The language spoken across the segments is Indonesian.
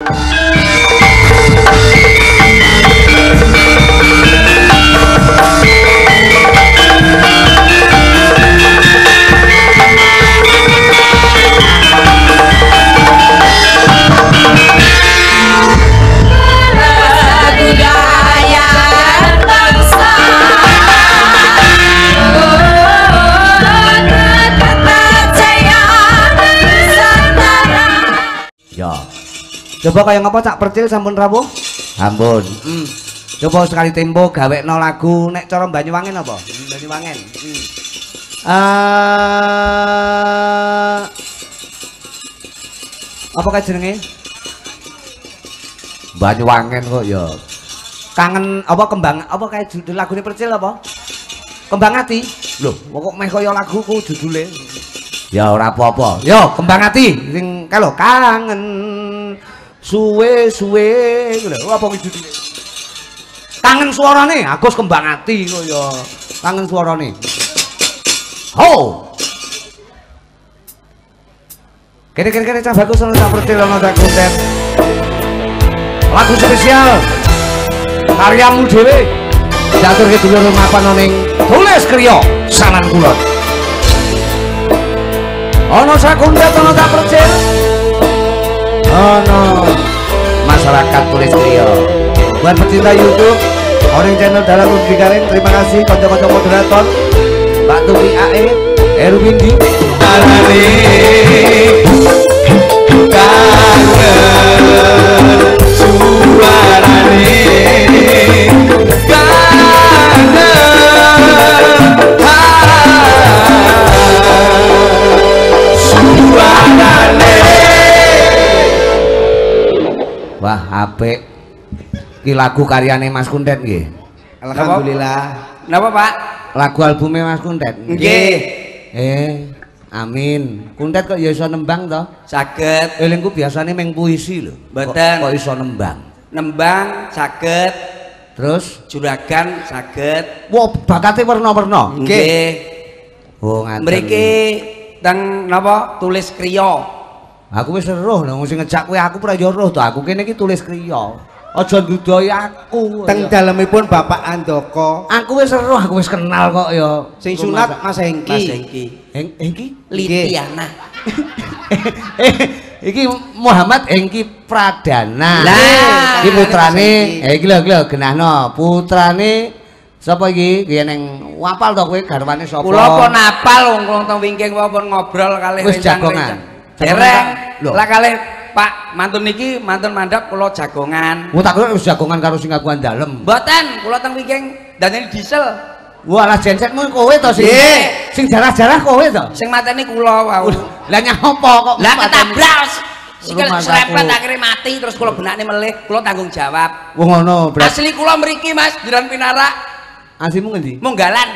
Ya. Coba kaya ngapa cak percil sampun rawuh? Ampun. Hmm. Coba sekali tempo gawekno lagu nek cara Banyuwangen apa? Banyuwangen. Hmm. Eh Apa kae jenenge? Banyuwangen kok ya. Kangen apa kembang apa kae judul lagune percil apa? Kembang ati. Loh, kok meh kaya laguku judule. Ya ora apa-apa. Yo, kembang ati sing kalau kangen suwe-suwe ngono. Apa iki judule? Kangen suarane Agus kembang ati kok ya. Kangen suarane. Ho. Kene-kene cah bagus ana tak pertil ana tak konten. Lagu spesial karyamu dhewe. Diaturke dulur mapan ning tulis kriya sanan kula. Ono sakundet ono tak percil Ono. Masyarakat tulis kriya Buat pecinta Youtube Orang channel dalam Rubi Garing Terima kasih. Konco-konco moderator Pak Tuki AE Erwin di Alani Kangen Suarane Wah, apik. Ki lagu karyane Mas Kuntet nggih. Alhamdulillah. Napa, Pak? Lagu albume Mas Kuntet. Nggih. Eh, amin. Kuntet kok ya iso nembang to? Saged Elingku biasane meng puisi lho. Mboten. Kok, kok iso nembang. nembang saged Terus, juragan saged. wah bakate warna-warna. Nggih. Oh, ngaten. Mriki teng napa tulis kriya. Aku wis eruh lho sing ngejak kowe aku ora yo eruh to. Aku kene iki tulis kriya. Aja ndudohi aku. Teng dalemipun Bapak Andoko Aku wis eruh, aku wis kenal kok ya. sing sunat Mas Mas Hengki. Hengki. Heng, Hengki? Litiana. Eh, iki Muhammad Hengki Pradana. Lah, iki putrane, Hengki. eh iki lho iki lho genahno. Putrane sapa iki? Ki ning wapal to kowe garwane sapa? Kula pun apal wong kula teng wingking wae pun ngobrol kalih Wis rencang- jagongan? Dereng. Lah kalih Pak mantun niki mantun mandhap kula jagongan. Mu tak kira wis jagongan karo sing aku dalem. Mboten, kula teng wingking dandani diesel. Wah, lah gensetmu kowe to sing Nggih. sing jarah-jarah kowe to. Sing mateni kula wau. Lah nyapa kok Lah ketabrak. Sikil serempet akhirnya mati terus kula benakne melih, kula tanggung jawab. Wong ngono, Asli kula mriki Mas, jiran pinarak asimu ngendi? Monggalan.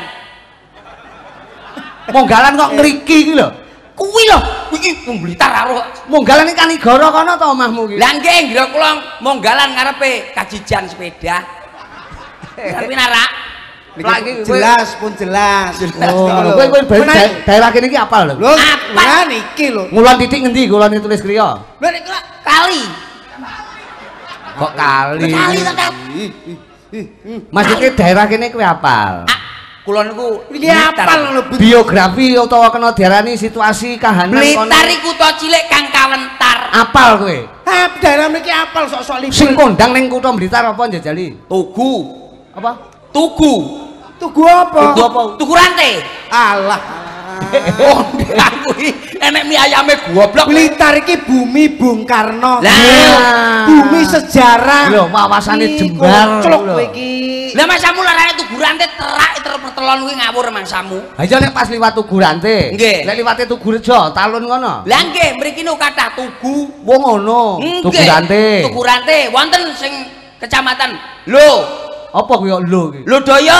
Monggalan kok ngriki iki lho. Kuwi lho, iki wong Blitar karo. Monggalan iki Kanigoro kono to omahmu iki? Lah nggih, ngira kula Monggalan ngarepe kajijan sepeda. Jiran pinarak. Lagi kowe- Jelas pun jelas. Oh, kowe kowe daerah kene iki apal lho. Lho, nah niki lho. Ngulon titik ngendi ngulon tulis kriya? Lha nek kali. Kok kali? Kali tetep. Maksudnya daerah kene kowe apal. Kula niku apal. Biografi utawa kena diarani situasi kahanan Blitar iku kutha cilik kang kawentar. apal kowe. Ah, daerah mriki apal sok-sok libur. Sing kondang ning kutha Blitar apa njajali? Tugu. Apa? Tugu. Tugu apa? Tugu apa? Tugu rantai. Alah. Oh, aku iki enek mie ayame goblok. Blitar iki bumi Bung Karno. Lah. bumi sejarah. Lho, wawasane jembar lho. kowe iki. Lah masamu larane tugu rantai terak pertelon kuwi ngawur mangsamu. Ha iya nek pas liwat Tugu Rante. Nggih. Nek liwate Tugu Rejo, talun ngono. Lah nggih mriki niku kathah tugu. Wong ngono. Tugu Nggih, Rante. Tugu rantai wonten sing kecamatan Lho, Apa kuwi lho iki? Lodaya.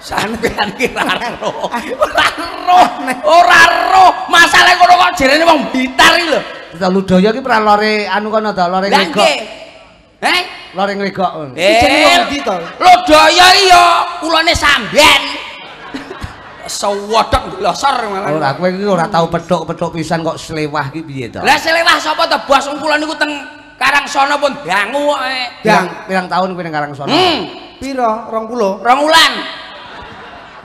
Sampeyan ki ora roh. Ora roh. Ora roh. Masalahe kono kok jerene wong Blitar iki lho. Ludaya ki pra lore anu kono to, lore nggih. Heh? Lore ngregok. ngono. jenenge Eh, wong ndi to? Lodaya iya kulone samben. sewodok glosor malah. Ora kowe iki ora tau petuk-petuk pisan kok slewah iki piye to? Lah selewah sapa to bos wong kula niku teng Karangsono pun dangu kok. eh. Pirang pirang tahun kowe ning Karangsono? Hmm, Piro? 20. rong wulan.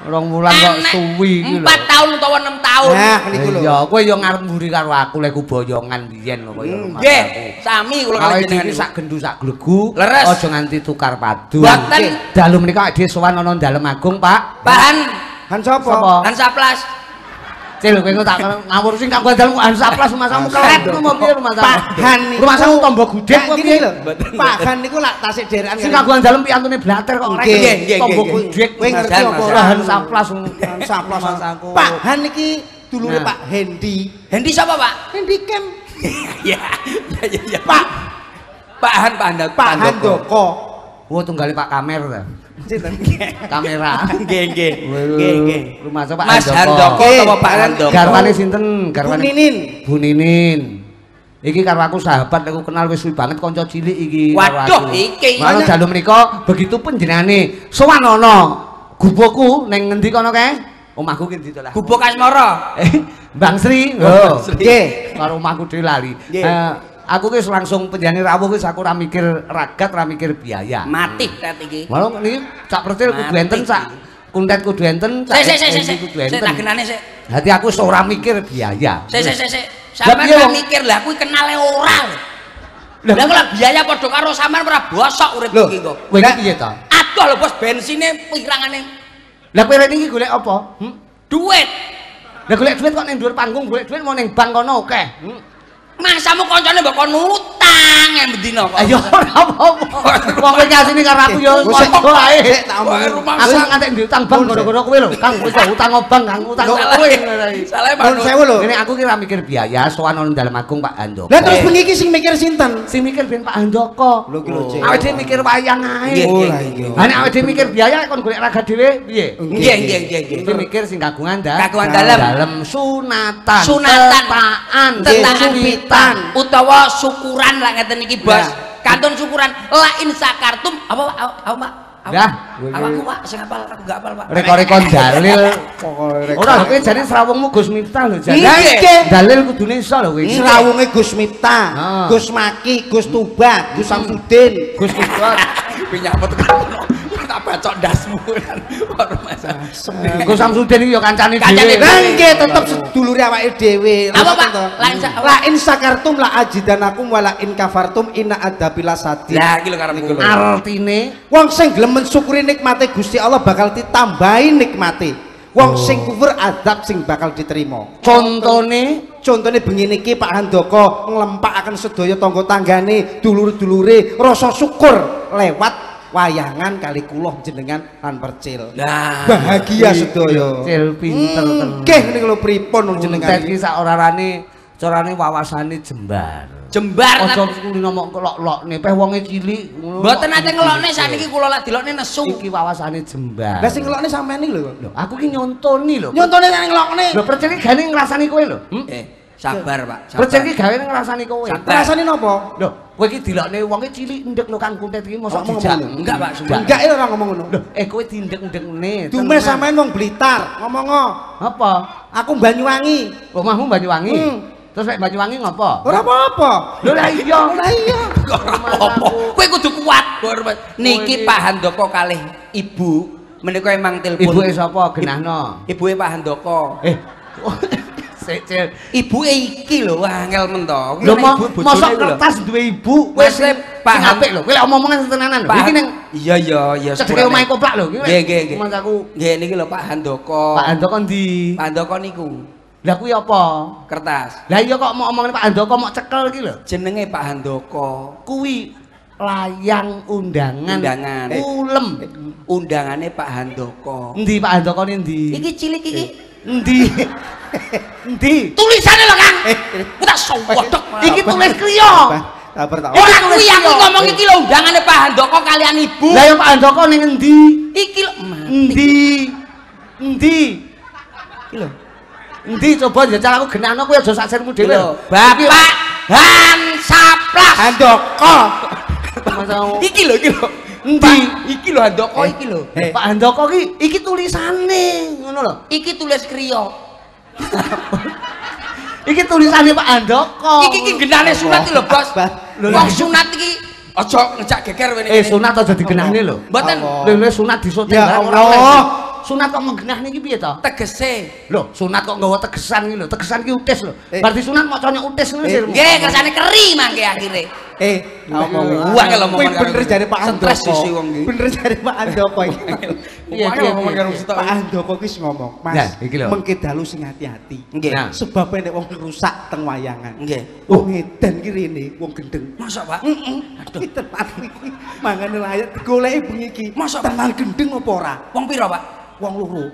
Rong wulan kok suwi iki lho. Empat tahun utawa enam tahun. Nah, niku lho. Iya, kowe yo ngarep mburi karo aku lek boyongan biyen lho kaya Hmm, rumah Nggih, sami kula Awake kali dhewe jenengan. sak gendu sak glegu, aja nganti tukar padu. Boten. Nggih. Dalu menika dhewe sowan ana dalem agung, Pak. Bahan Han sapa? Sapa? dan saplas. Cil, kowe tak ngawur sing kanggo dalem an saplas rumah samu keret ku mau piye rumah samu? Pak Han niku- Rumah samu tombo gudeg Nah, kok piye? lho. Pak Han niku lak tasik derekan Sing kanggo dalem piantune blater kok ora. Nggih, nggih, nggih. gudeg. Kowe ngerti apa ora? Lahan saplas. Han saplos. Rumah saku. Pak Han iki dulure Nah. Pak Hendi. Hendi sapa, Pak? Hendi Camp. Ya, ya, ya, ya. Pak Pak Han, Pak Han. Pak Handoko. Oh, tunggale Pak Kamer ta. Sinten? Kamera. Nggih, nggih. Nggih, nggih. Rumah Pak Mas Handoko utawa Pak Handoko? Garwane sinten? Bu Garwane Ninin. Bu Ninin. Iki karo aku sahabat aku kenal wis banget kanca cilik iki Waduh, iki. Malah dalu menika begitu panjenengane sowan ana gubuku ning ngendi kono kae? Omahku ki ndi to lah. Gubuk Asmara. Eh, Bang Sri. Oh. Nggih. karo omahku dhewe lali. Nggih. Aku ki langsung panjenengane rawuh ki aku ora mikir ragat, ora mikir biaya. Mati tet iki. Malah niki cak percil kudu enten sak kuntet kudu enten, Sik, sik, sik, sik, sik. kudu Sik, enten. ragenane sik. Dadi aku wis ora mikir biaya. Sik, sik, sik, sik. Kan Wong? mikir lah kuwi kenale ora lho. Lah, biaya padha karo sampean ora bosok urip iki kok. Kowe iki piye to? Aduh lho bos bensine pirangane Lah kowe iki golek apa? Hmm? duit. Lah golek duit kok ning dhuwur panggung, golek duit mau ning bank kono akeh. Hmm? Masamu kancane mbok kon utang en bendina kok. Ayo ora apa-apa. Wong kowe ngasini karo aku ya sik, padha ae. Aku ngantek diutang bank gara-gara kowe lho. Kang wis utang obang, Kang utang Salah. kowe. Salah manut. sewu lho. Ini aku ki ora mikir biaya, sowan ana dalem agung Pak Handoko. Lah terus bengi iki sing mikir sinten? sing mikir ben Pak Handoko. Lho ki lho, Cik. Awake dhewe mikir wayang ae. Nggih, Oh nggih, lah nek awake dhewe mikir biaya kon golek raga dhewe piye? Nggih, nggih, nggih, nggih. Iki mikir sing kagungan dah. Kagungan dalem. Dalem sunatan. Sunatan. tetaan, Tetaan suwitan. utawa syukuran lah ngeten iki bos. Nah. Kantun syukuran la in sakartum apa apa apa, Pak? Dah. Apa aku Pak sing apal aku enggak apal Pak. Rekor-rekor dalil. Pokoke Ora kowe jane srawungmu Gus Miftah lho jane. Nggih. Dalil kudune iso lho kowe. Serawunge Gus Miftah, Ah. Gus Maki, Gus Tuba, Gus Samsudin. Gus Miftah. Pinyapet kono. Tak bacok ndasmu kan. Ora masalah. Gus Samsudin iki ya kancane Kancane dhewe. Lah nggih tetep sedulure awake dhewe. Apa, Pak? La in sakartum la ajidanakum wa la in kafartum inna adzabila sadid. Lah iki lho karepku. Artine Wong sing gelem mensyukuri nikmate Gusti Allah bakal ditambahi nikmate. Wong sing kufur adab sing bakal diterima. contone Contohnya bengi niki Pak Handoko nglempakaken sedaya tangga tanggane, dulur-dulure rasa syukur lewat wayangan kali kula jenengan lan percil. Lah. Bahagia sedaya. Cil pinter tenan. Nggih niku lho pripun jenengan. Iki sak orarane carane wawasane jembar. Jembar Aja kan. kulino mok kelok-lokne peh wonge cilik. ngono Mboten ate ngelokne saniki kula lak dilokne nesu. Iki wawasane jembar. Lah sing ngelokne sampean iki lho. Lho, aku ki nyontoni lho. Nyontone nang ngelokne. Lho percil gane ngrasani kowe lho. Hmm? Sabar Pak. sabar. Iki gawe ngrasani kowe. Rasane napa? Lho, kowe iki dilokne wonge cilik ndek lho Kang Kuntet iki mosok Kok ngomong ngono? Enggak, Pak, sumpah. Enggak ya ora ngomong ngono. Lho, eh kowe dindek-ndekne. Dume sampean wong Blitar, ngomong apa? Aku Banyuwangi. Omahmu Banyuwangi. Hmm. Terus nek Banyuwangi ngopo? Ora apa-apa. Lho lah iya. Lah iya. Ora apa-apa. Kowe kudu kuat. Niki Pak Handoko kalih ibu menika emang telepon. Ibuke sapa genahno? Ibuke Pak Handoko. Eh. Cil. Ibuke iki lho angel men to. Kuwi Lho ibu mosok kertas duwe ibu. Le, paham. apik lho. Kowe lek omong-omongan tenanan lho. Pak Iki ning Iya iya iya. cedeke sepurane. omahe koplak lho. Nggih nggih nggih. Mas aku Nggih niki lho Pak Handoko. Pak Andoko ndi? Pak Handoko niku Lah kuwi apa? kertas. Lah iya kok mau omongin Pak Andoko mau cekel iki lho. Jenenge Pak Handoko. Kuwi layang undangan. Undangan. Ulem. Undangane Pak Handoko. Endi Pak Andoko ndi? Iki cilik iki. Endi? Endi? Tulisane lho Kang. Kita sewodok. Iki tulis kriya. Tak. Ora kuwi aku ngomong iki lho undangane Pak Handoko kalian ibu. Lah ya Pak Andoko ning endi? Iki lho. Endi? Endi? Iki lho. Endi coba njajal aku genahno kowe aja sak sirmu dhewe. Lho, Bapak Han Saplas. Handoko. Iki lho iki lho. Endi? Iki lho Handoko Eh, iki lho. Eh, Pak Handoko ki iki tulisane, ngono lho. Iki tulis kriya. Iki tulisane Pak Handoko. Iki iki genane sunat iki lho, Bos. Wong sunat iki aja ngejak geger wene. Eh sunat aja digenahne lho. Mboten. Lho sunat disoting Ya Allah. Sunat kok menggenahne iki piye to? tegese. Lho, sunat kok nggawa tegesan iki lho. Tegesan ki utis lho. Eh. Berarti sunat macane utis ngono Eh, sih. Nggih, kersane keri mangke akhire. Eh, Wah, kalau Kuwi omongan bener karo- jare Pak Andoko. iki. Bener jare Pak Andoko iki. Iya, iya, ngomong iya. karo. Pak Andoko ki wis ngomong, Mas. Nah, iki. Mengke dalu sing hati-hati. Nggih. Nah. Sebab nek wong rusak teng wayangan. Nggih. Wong edan ki rene, wong gendeng. Masa, Pak? Heeh. Aduh, tenan iki. Mangane layat digoleki bengi iki. Masa, tenan gendeng apa ora? Wong pira, Pak? Wong loro.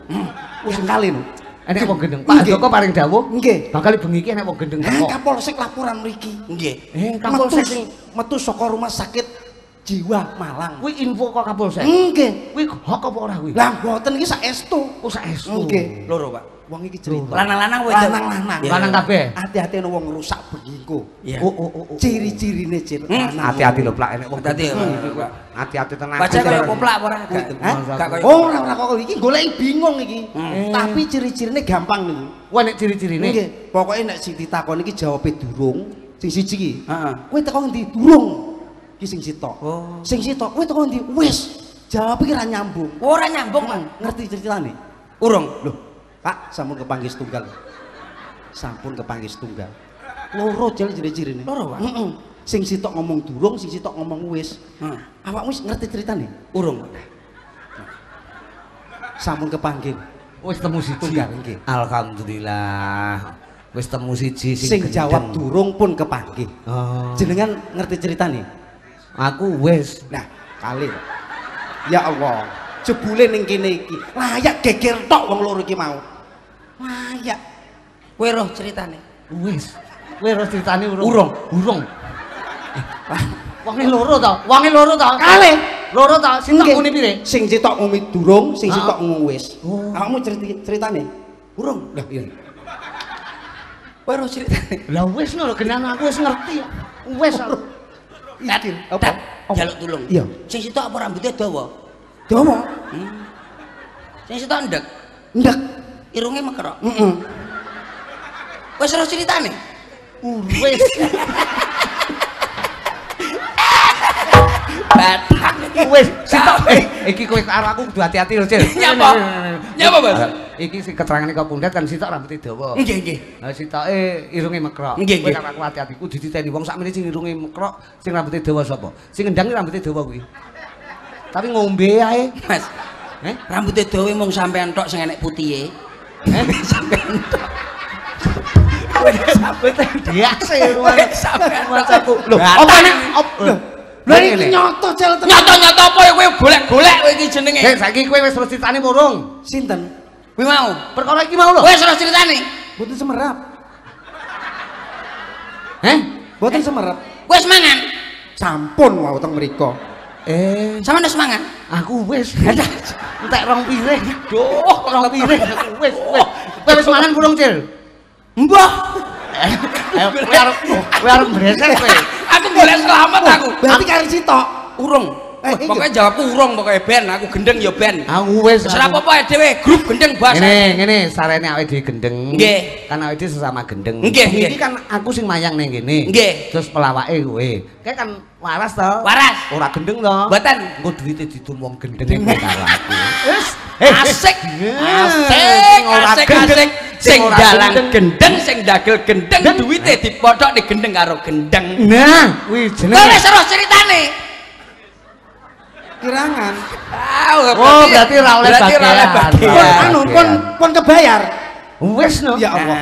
Wis kali no. Enek wong gendeng. Pak. Handoko paring dawuh. Nggih. Bakal bengi iki enek wong gendeng. Kapolsek laporan mriki. Nggih. Eh, Kapolsek sing metu saka rumah sakit jiwa Malang. kuwi info kok Kapolsek. Nggih. Kuwi hok apa ora kuwi? Lah mboten iki saestu. Oh saestu. Nggih. Loro, Pak. Wong iki cerita. Lanang-lanang wedok. Lanang-lanang. Iya. Lanang kabeh. Hati-hati ana wong rusak bengingko. Iya. Oh oh oh. oh. Ciri-cirine cil. Hmm. Hati-hati lho plak enek wong. Hati-hati gendeng. Pak. Hati-hati tenan. Baca kaya koplak apa ora? Gak kaya. Oh, ora ora kok iki goleki bingung iki. Hmm. Tapi ciri-cirine gampang niku. Wah nek ciri-cirine. Nggih, pokoke nek sing ditakoni iki jawabe durung, sing siji iki. Heeh. Kowe teko ngendi? Durung. Ki sing sitok. Oh. Sing sitok kowe teko ngendi? Wis. Jawab iki ra nyambung. Ora nyambung, Pak. Ngerti ceritane? Urung. Loh, Pak, sampun kepanggih tunggal. Sampun kepanggih tunggal. Loro jel ciri-cirine. Loro, Pak? Heeh. Sing sitok ngomong durung, sing sitok ngomong wis. Heeh. Awak wis ngerti ceritane? Urung. Sampun kepanggih. Wis temu siji. Tunggal, nggih. Alhamdulillah. Wis temu siji Sing gendeng. jawab durung pun kepanggih. Oh. Jenengan ngerti ceritane? Aku wis. Nah, kali. Ya Allah, jebule ning kene iki layak geger tok wong loro iki mau. Layak. Kowe roh ceritane. Wis. Kowe harus critane urung. Urung. Urung. Eh, Wonge loro to. Wonge loro to. Kalih. Loro to. Sinten Nggih. muni pire? Sing sitok ngumi durung, sing Ah. sitok ngomong wis. Oh. Awakmu cerita ceritane? Urung. Lah iya. Kowe roh ceritane. Lah wis lho genan aku wis ngerti. Wis. aku. Iki, apa? jaluk tulung. Iya. Sing sitok apa rambutnya dawa? Dawa. Sing sitok ndek, Ndak. irunge mekerok. Heeh. Wis roh ceritane. Wis. Batang. Wis. Sitok. Eh, iki kowe karo aku kudu hati-hati lho, Cil. Nyapa? Nyapa, Bos? Iki sing keterangane kok pundhat kan sitok rambutnya dawa. Nggih, nggih. Lah sitoke irunge mekrok. Nggih, Kowe aku hati-hati kudu diteni wong sakmene sing irunge mekrok, sing rambutnya dawa sapa? Sing ngendang ki rambutnya dawa kuwi. Tapi ngombe ae. Mas, Eh? rambutnya dawa mung sampean tok sing enek putihe. Eh? Sampean tok. Biasa rumane. Sampean Macaku. Lho, Batang. apa nek lho. Lah Lha iki nyoto cel tenan. Nyata-nyata apa ya kowe golek-golek kowe iki jenenge. Eh, saiki kowe wis terus critane murung. Sinten? Mau. Perkara iki mau lho. Wis terus ceritane. Mboten semerap. Heh? Mboten semerap. Wis mangan. Sampun wau teng mriku. Eh, Sampeyan wis mangan. aku wis. Entek rong piring. Duh, rong piring. Aku Wis, wis. Kowe wis mangan kurung, Cil? Mbah. Ayo, kowe arep kowe arep kowe. Aku golek selamat aku. Berarti karo sitok. Urung. Eh, iya. Pokoknya jawabku urung pokoknya ben, aku gendeng ya ben. Aku wis. Wis apa-apa ya dhewe, grup gendeng bahasa. Ngene, ngene sarene awake dhewe gendeng. Nggih. Kan awake dhewe sesama gendeng. Nggih, Iki nggih. kan aku sing mayang ning kene. Nggih. Terus pelawake kowe. Kayak kan waras to? Waras. Ora gendeng to? Mboten. Engko duwite didum wong gendeng kowe karo aku. Wis. Asik. Asik, ora gendeng. Sing ora dalang gendeng, sing dagel gendeng, duwite dipodhok di gendeng karo gendeng. Nah, kuwi jenenge. wis terus ceritane. Kirangan. Ah, Oh, berarti ra oleh berarti ra oleh bagian. Pun Iya. anu pun pun kebayar. Wis no. Ya Allah.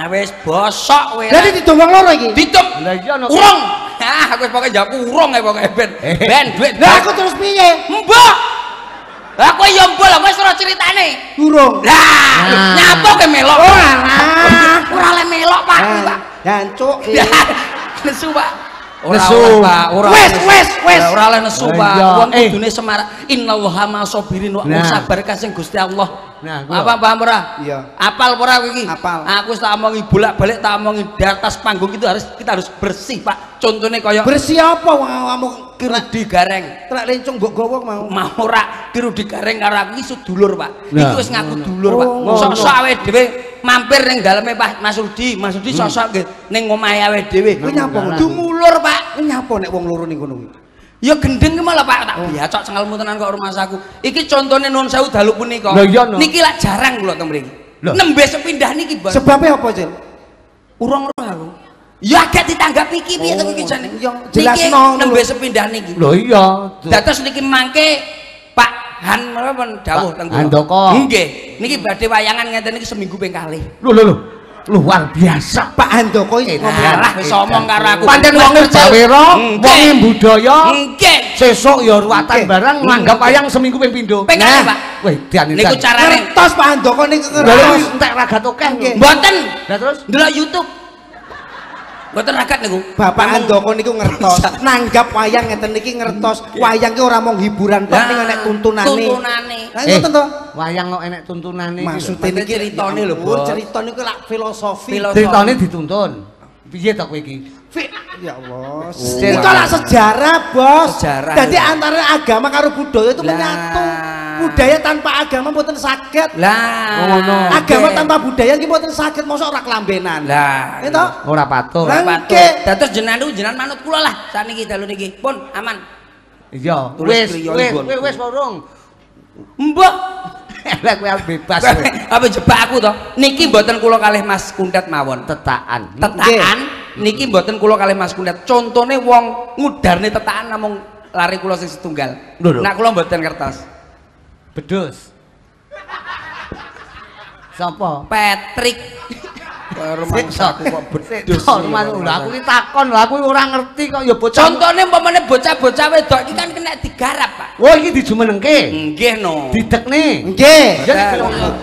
Ah, wis bosok kowe. Jadi didom wong loro iki. ditum. Lah iya no. Urung. Ah, aku wis pokoke jawabku urung ae pokoke ben. Eh. Ben duit. Lah aku terus piye? mbok. Lah kowe yo mbok lah wis terus ceritane. Durung. Lah, Nah. nyapa ke melok? Oh, alah. Ora le melok, Pak. Dan, Pak. dan cuk. Ya, Nesu, Pak. Nesu. oleh, Pak. Ora Wes, wes, wes. Ora oleh nesu, Pak. iya. Wong Eh. kudune semarak innallaha ma'asabirin wa Nah. sabar kasing Gusti Allah. Nah, gua. apa paham ora? Iya. Apal ora kowe iki? Apal. Aku tak omongi bolak-balik tak omongi di atas panggung itu harus kita harus bersih, Pak. Contohnya kaya Bersih apa awakmu kirudi gareng. Trak lencung mbok gowo mau. Mau ora kirudi gareng karo aku iki sedulur, Pak. Nah. Iki wis ngaku dulur, Pak. Oh, Sok-sok awake dhewe mampir ning daleme Pak Mas Rudi. Mas Rudi sosok nggih ning omahe awake dhewe. Kuwi nyapa ngono? Dumulur, Pak. Kuwi nyapa nek wong loro ning kono kuwi? Ya gendeng ki malah Pak tak Oh. biacok cengalmu tenan kok rumah saku. Iki contone nun sewu dalu punika. Lah iya, no. Niki lak jarang kula teng mriki. Nembe sepindah niki, Bos. Sebabnya apa, Cil? Urung roh aku. Ya agak ditanggapi iki piye to iki jane. iya, Niki jelasno nembe sepindah niki. Lho iya. Dados niki mangke Pak Han menapa dawuh teng kula. Handoko. Nggih, niki badhe wayangan ngeten niki seminggu ping kalih. Lho lho lho. Luar biasa. Pak Handoko iki ngomong wis omong karo aku. Pancen wong Nggih. wong budaya. Nggih. Sesuk ya ruwatan barang nganggap wayang seminggu ping pindho. Kalih, Nah. Pak. Weh, diane. Niku carane ngertos Pak Handoko niku ngertos. entek ragat akeh. Nggih. Mboten. Lah terus Ndelok YouTube. Mboten ragat niku. Bapak Handoko niku ngertos, nanggap wayang ngeten niki ngertos. Wayang ki ora mung hiburan tok ning enek tuntunane. Tuntunane. Lah ngoten to. wayang kok enek tuntunane Pancen niki ceritane lho, Oh, Bos. cerita niku lak filosofi. Filo- Ceritane dituntun. Piye to kowe iki? Fi- Ya Allah. Sejarah. Itu lah sejarah, Bos. Sejarah, Jadi ya. antara agama karo budaya itu menyatu. Budaya tanpa agama mboten saged. Lah. Ngono. Agama nggih. tanpa budaya ki mboten saged mosok ora kelambenan. Lah. Itu Ora patuh. Lah, Patut. Dados jenengan niku jenengan manut kula lah. Saniki dalu niki. Pun aman. Iya, wis wis ibon. wis wis urung. Mbok. Lah kowe bebas kowe. Apa jebak aku to? Niki mboten kula kalih Mas Kuntet mawon. Tetakan. Tetakan niki mboten kula kalih Mas Kuntet. Contone wong ngudarne tetakan namung lari kula sing setunggal. Nak kula mboten kertas. Bedus. Sapa? Patrick. Rumangsaku kok bedus. Lho, aku iki takon lho, aku ora ngerti kok ya bocah. Contone umpamane bocah-bocah wedok iki kan kena digarap, Pak. Oh iki dijumenengke. Nggih no. Didekne. nggih. Ya,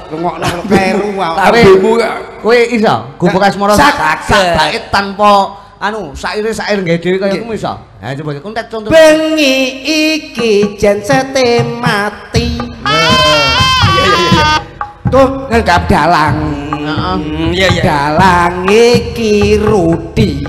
Rungokno wae. Tabemu ya. Kowe iso gubuk asmara Sak- tanpa anu saire-sair nggae dhewe kaya Nggih. ngono iso. Ha coba kontek contoh. Bengi iki jensete mati. Tuh ngendap dalang. Heeh. Hmm, Iya iya. Dalang iki Rudi.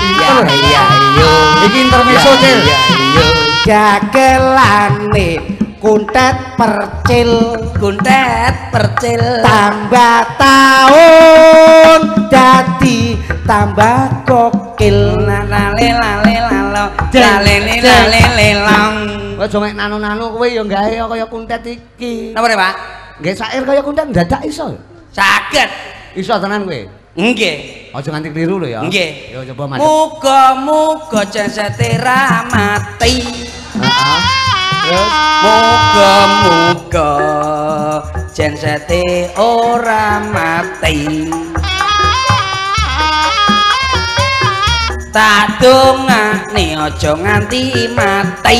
Iya iya iya. Iki intermezzo, Cil. Iya iya. Dagelane kuntet percil. Kuntet percil. Tambah tahun dadi tambah kokil. lale lale lalo. Lale lale le lang. Aja mek nano-nano kowe ya gawe kaya kuntet iki. Napa Pak? Nggih sair kaya kuntet dadak iso. Saged. Iso tenan kowe. Nggih. Aja nganti keliru lho ya. Nggih. Ya coba madhep. Muga-muga jasate ra mati. Heeh. Terus Muga-muga jasate ora mati. Tak dongane aja nganti mati.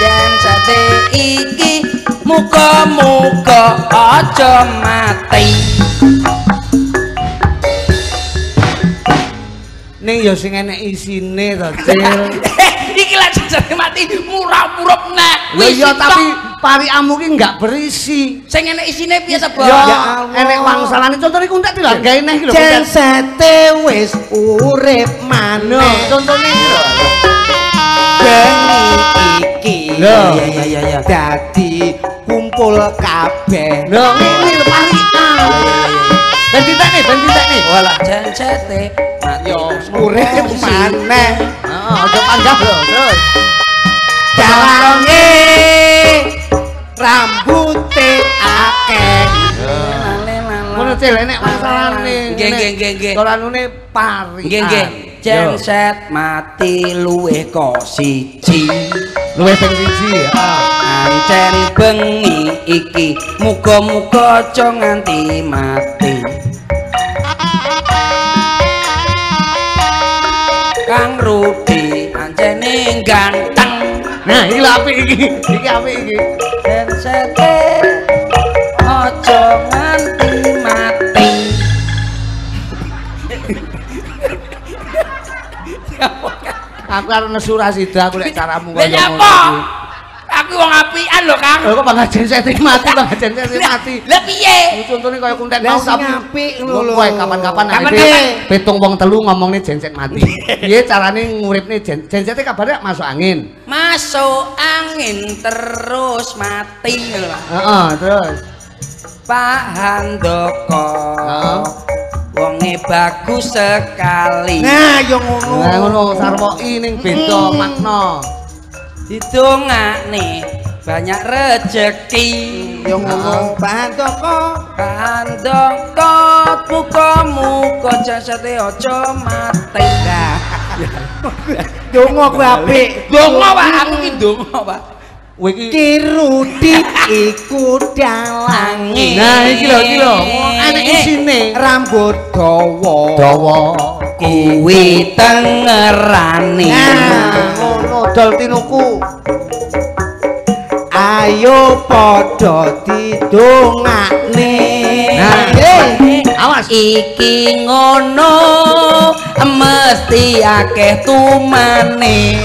Jasate iki muga-muga aja mati. ning ya sing enek isine to, Cil. Jasate mati murah-murah nek. Lho iya tapi pariamu ki enggak berisi. sing enek isine piye to, Bos? Ya, enek wangsalane contohnya kuntet lho gawe neh iki lho. Jensete wis urip No, maneh. contohnya iki lho. Bengi iki. Lho. Iya iya iya iya. Dadi kumpul kabeh. Lho, ngene lho parian. Ben titik nih, ben titik nih. Walah jancete mati. Yo urip maneh. Aja panggah lho, terus. Dalange rambute akeh. Ngono cil enek wangsalane. Nggih nggih nggih nggih. Dolanune parian. Nggih nggih. Yo. Genset mati luweh kok siji. Luwih ping siji ya. Ancen bengi iki muga-muga aja nganti mati. Kang Rudi ancene ganteng. Nah, lho apik iki. Iki apik iki. Aja nganti mati. Aku arep nesu Rasida aku lek caramu kaya ngono. Aku wong apian lho, Kang. Lho kok pengajian setting mati, pengajian setting mati. Lah piye? Contohnya kaya kuntet Lah mau tapi apik lho, lho. Kowe kapan-kapan kapan? pitung wong telu ngomongne genset mati. Piye carane nguripne gen gensete kabare masuk angin. Masuk angin terus mati lho, Pak. Heeh, terus. Pak Handoko. Heeh. Wonge bagus sekali. Nah, yo ngono. Nah ngono sarwoki ning beda makna. Didongakne banyak rejeki. Yo ngono. Pak Handoko. Pak Handoko muga-muga jasate aja mati. Donga kuwi apik. donga Pak, aku ki donga, Pak. Kowe iki Kirudik iku dalange. Nah iki lho iki lho. Ana isine Rambut dawa. dawa. Kuwi tengerane. Nah, ngono dol tinuku. Ayo padha didongakne. Nah, awas. Iki ngono mesti akeh tumane.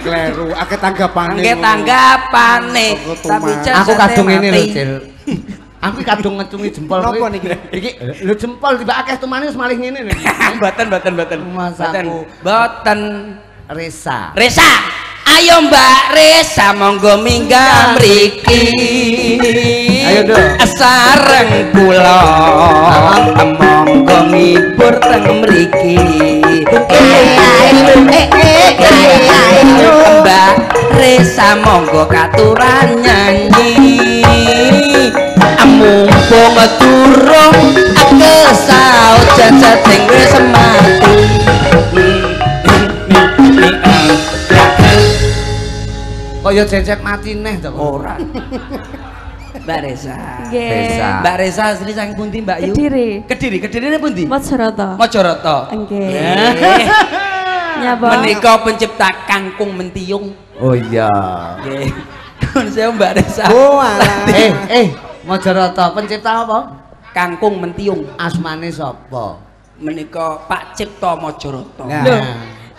kleru akeh tanggapane. Angge tanggapane. Tapi Aku kadung ini lho. Cil. Aku kadung ngecungi jempol Napa kowe. niki? Iki lho jempol tiba akeh tumane wis malih ngene lho. Mboten mboten mboten. Mboten. aku. Mboten. Resa. Resa, ayo Mbak Resa monggo minggah mriki. Ayo, Dok. Sareng kula monggo ngibur teng mriki. Mbak Resa monggo katuran nyanyi. Mumpung durung kesaut jajan sing wis mati. Kaya jencet mati neh to. Ora. Mbak Resa. Nggih. Mbak Resa asli saking pundi Mbak Yu? Kediri. Kediri, Kedirine pundi? Majarata. Mojokerto. Nggih. Nyapa? Menika pencipta kangkung mentiung. Oh iya. Nggih. Kun saya Mbak Resa. Oh alah. Eh, eh, Majarata pencipta apa? Kangkung mentiung. Asmane sapa? Menika Pak Cipto Mojokerto. Nah. Lho.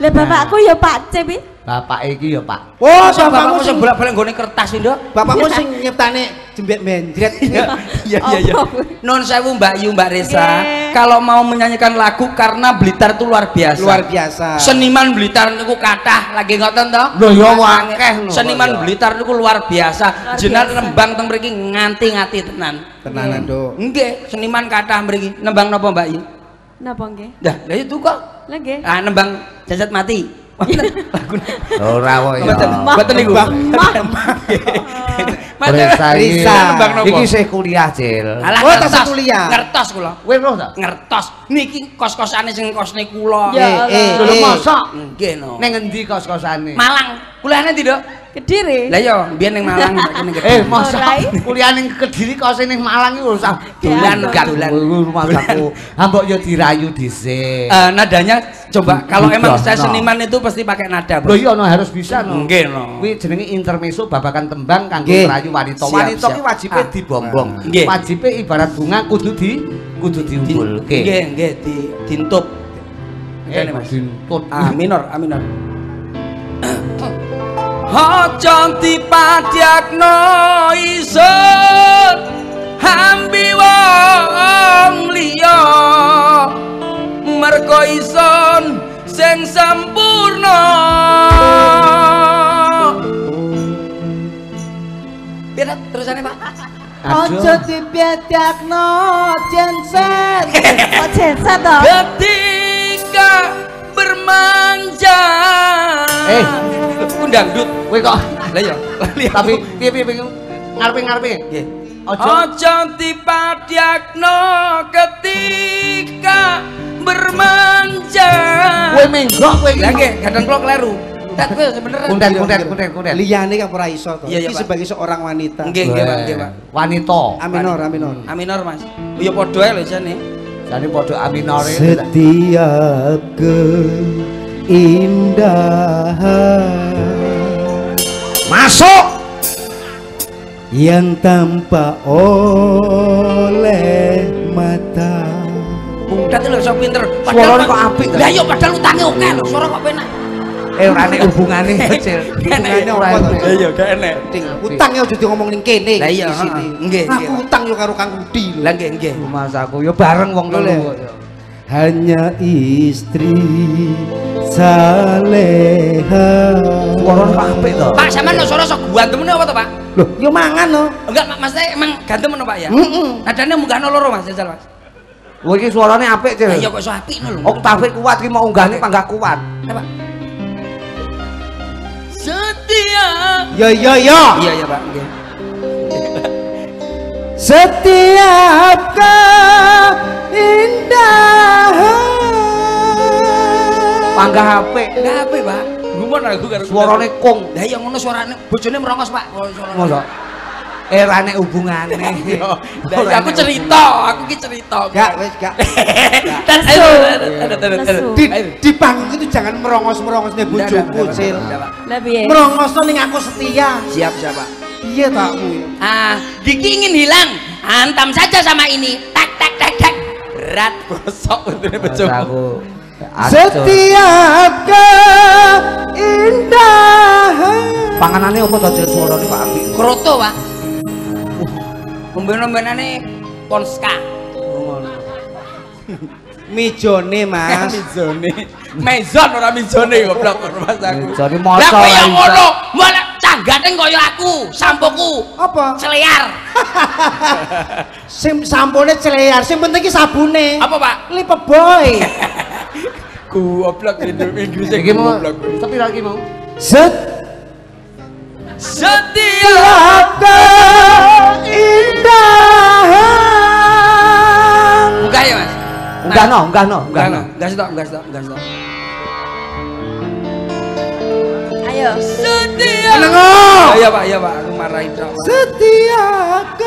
Lah bapakku ya Pak Cip. Bapak iki ya, Pak. Oh, bapakmu sing bolak-balik nggone kertas Nduk? bapakmu sing nyiptane jembek menjret. Iya iya iya. Apa? Non sewu Mbak Yu Mbak Resa. Nggih. Kalau mau menyanyikan lagu karena Blitar itu luar biasa. Luar biasa. Seniman Blitar niku kathah lagi ngoten to? Lho, ya akeh lho, Seniman. Blitar niku luar biasa. Jenar nembang teng mriki nganti-ngati tenan. Tenanan, Dok. Nggih, seniman kathah mriki. Nembang napa Mbak Yu? Napa nggih? Dah, lha itu kok. Lah nggih. Ah nembang jasad mati. Ora kok ya. Mboten, niku. Iki. Risa. Nembang napa? Iki sih kuliah, Cil. Alah, Oh, tasih kuliah. Ngertos kula. Kowe roh ta? ngertos niki kos-kosane sing kosne kula Ya Eh, Lho eh. mosok nggih no ning endi kos-kosane? Malang kuliahane ndi Dok Kediri. lah iya biyen ning Malang saiki ning Eh, Kediri. eh. kuliah ning Kediri kose ning Malang iki usah Dolan, gak dolan. rumah aku. Ha mbok yo dirayu dhisik. Eh, nadanya coba kalau emang saya seniman itu pasti pakai nada Lho Bro. iya no harus bisa no. Nggih, no. Kuwi jenenge intermezzo babakan tembang kanggo Nggih. rayu wanita. Wanita ki wajibe Ah. dibombong. Nggih. Wajibe ibarat bunga kudu di kudu Di- diunggulke. nggih nggih di dintup Eh, Ngene, Mas. dintut. A minor A minor Aja dipadyakno isun hambi wong liya mergo isun sing sampurna Piye terusane Pak? Aduh. Aja dipedakno jensen. Kok jenset to? Ketika bermanja Eh. undang dut Kowe kok lah ya tapi piye piye piye ngarepe-ngarepe. Nggih. Aja Aja dipadyakno ketika bermanja. kowe menggok kowe iki. Lah nggih, kadang kula kleru. Tet kowe sebenarnya. Kuntet kuntet kuntet kuntet. Liyane kan ora iso to. Iya, iya, Iki sebagai seorang wanita. Nggih, nggih, Pak, nggih, Pak. Wanita. Aminor, aminor. Aminor, Mas. Ya padha ae lho jane. Jane padha aminore. Setiap keindahan Masuk. yang tampak oleh mata padat lho iso pinter. Suarane kok apik? Lah iya padahal utange oke lho, suara kok penak. Eh ora nek hubungane kecil. Hubungannya apa to? Lah iya gak enek. Utang ya udah ngomong ning kene. Lah iya, di sini. heeh. Nggih, Aku utang yo karo Kang Budi. lho. Lah nggih nggih. Mas aku ya bareng wong telu. Boleh. Hanya istri saleha. Kok apik to. Pak sampean lho suara sok guantem apa to, Pak? Loh, yo mangan no. Enggak, Mak, Mas emang ganteng ngono, Pak ya? Heeh. Nadane munggahno loro Mas, jajal Mas. Wah iki suarane apik, Cil. iya kok iso apik lho. Oktave kuat iki mau unggahne panggah kuat. Apa? Setia. Yo yo yo. Iya iya, Pak. Nggih. Setiap keindahan Panggah apik. Enggak apik, Pak. Gumun aku karo Suarane kung. Lah iya ngono suarane bojone merongos, Pak. Eh ora nek hubungane. Lah iya, aku cerita, aku ki cerita. Gak, wes gak. Di, di panggung itu jangan merongos-merongos nih bojoku, Cil. Lah piye? Merongos ning aku setia. Siap siap, Pak. Iya takmu. Ah, Diki ingin hilang. Hantam saja sama ini. Tak tak tak tak. Berat bosok untune. Aduh. Setiap keindahan Panganane apa to Cil suarane kok apik. Kroto, Pak. Pemben-pembenane Ponska. Mijone, Mas. Mizone. Mezon ora mizone goblok Mas aku. Mizone Lah moco kaya lah, ngono, malah canggane kaya aku, sampoku. Apa? Celiar. Sim sampune celeyar, sing penting ki sabune. Apa, Pak? Lipe boy. Goblok Inggris Iki mau tapi lagi mau. Setiap Setia. keindahan Enggak ya, Mas? Enggak no, enggak no, Enggak, no. Enggak stop, enggak stop, enggak stop. Ayo. Setia. Menengo. Oh, iya, Pak, iya, Pak. Aku marahin Pak. Setiap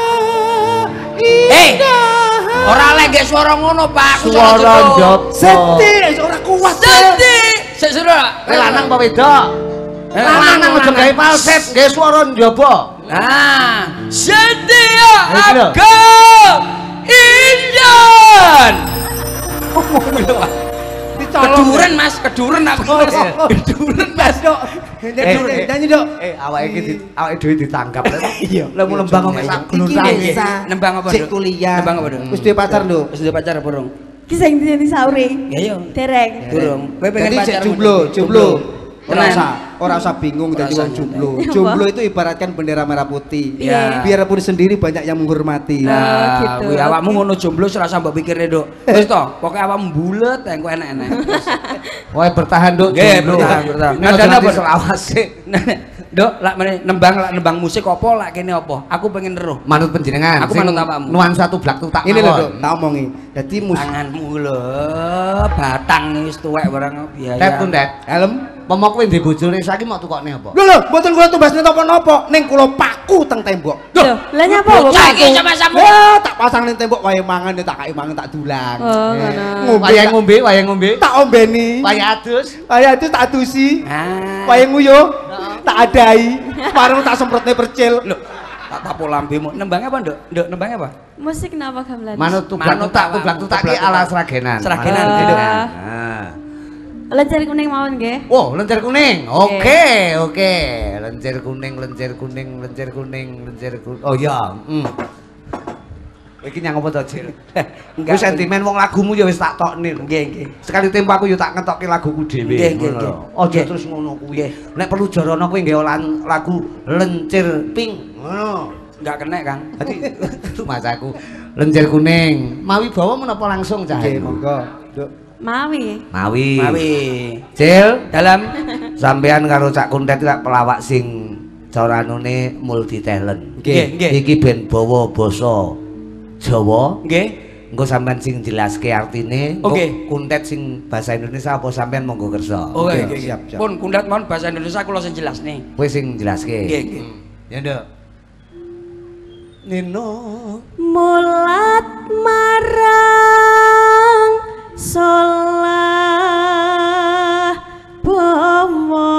Eh, keindahan ora lek suara ngono, Pak. Suara jero. njop. Seti, ora kuat. Cil. Seti. Sik suruh, Pak. Eh lanang apa wedok? Eh, Lanang aja gawe falset, gawe swara njaba. Nah, Kilo. agam Indan. Keduren mas, keduren aku mas. Keduren mas. Dok. Nyanyi, nyanyi, Dok. Eh awake iki di- awake dhewe ditangkap. Iya. Lah nembang sak gunung Iki tangi. desa. Nembang apa, Dok? kuliah. Nembang apa, Dok? Wis duwe pacar, Dok. Wis duwe pacar Rong? Ki sing dene saure. Ya iya. Dereng. Durung. Kowe pengen pacar jomblo, jomblo. Ora Tenan. usah, ora usah bingung dadi wong jomblo. Jomblo itu ibaratkan bendera merah putih. Iya. Biarpun sendiri banyak yang menghormati. Oh, Nah, gitu. kuwi awakmu ngono jomblo ora usah mbok pikirne, Dok. Wis to, pokoke awakmu bulet engko enak-enak. Wae bertahan nduk. Nggih, jomblo. bertahan, bertahan. Ngadane apa selawase? Dok, lak meneh nembang lak nembang musik apa lak kene apa? Aku pengen eruh. Manut panjenengan. Aku manut apamu. Nuansa tublak tutak. Ini lho. Dok, tak omongi. Dadi mus Tanganmu lho, batang wis tuwek barang biaya. Tet ku, Tet. helm. Pomok kowe ndek bojone saiki mau tukokne apa? Lho lho, mboten kula tumbasne napa-napa, ning kula paku teng tembok. Loh, lah nyapa Bocah Bapak? iki sama-sama. Ya, tak pasang ning tembok wae mangan tak kai mangan tak dulang. Oh, ngono. Ngombe Wayang tak- ngombe, wayang ngombe. Tak ombeni. Wayang adus. Wayang itu tak adusi. Ah. Wayang nguyo tak adai. Bareng tak semprotne percil. Lho, tak tapo lambemu. Nembangnya apa, Nduk? Nduk, nembangnya apa? Musik napa gamelan? Manut tublak Manut tutak, awakmu, tublak tutak tublak ki ala seragenan. Seragenan, gitu. Lencer kuning mawon nggih. Oh, lencer kuning. Oke, oke. Lencer kuning, lencer kuning, lencer kuning, lencer kuning. Oh iya, hmm. Iki nyang apa to, Cil? Ku sentimen wong lagumu ya wis tak tokne. Nggih, nggih. Sekali tempo aku yo tak ngetokke laguku dhewe. Nggih, nggih, nggih. Aja Nggih. terus ngono kuwi. Nggih. Nek perlu jarana kowe lan- lagu lencir pink. Ngono. Enggak kena, Kang. Dadi mas aku lencir kuning. Mawi bawa menapa langsung cah? Oke, monggo. Duk. Mawi. Mawi. Mawi. Cil, Dalam sampean karo Cak Kuntet tak pelawak sing coranune multi talent. Nggih, nggih. Iki ben bawa basa Jawa. Nggih. Engko sampean sing jelaske artine, Oke. Kuntet sing bahasa Indonesia apa sampean monggo kersa. Oke, nggih, siap, siap, siap. Pun kundat mohon bahasa Indonesia kula sing jelas nih. Kowe sing jelaske. Nggih, nggih. Hmm. Ya, Nduk. Nino Mulat marang solah bawa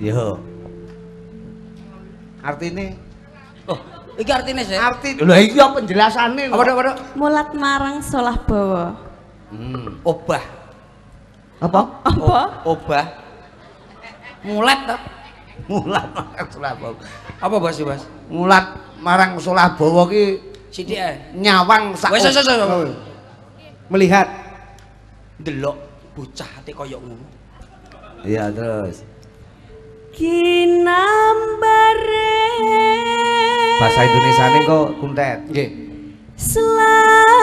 Yo. Artine Oh, iki iki artine sih. Arti lho iya penjelasane lho. Apa dok? Mulat marang solah bawa. Hmm. Obah. Apa? Apa? Obah. Mulet toh. Mulat marang Sulabawa. Apa bos sih bos? Mulat marang Sulabawa ki Sithik nyawang sak. Wes wes wes. wes. Oh. Melihat Delok bocah ate koyo ngono. Iya terus. Kinambare. Bahasa Indonesiane kok kuntet. nggih. Selagamu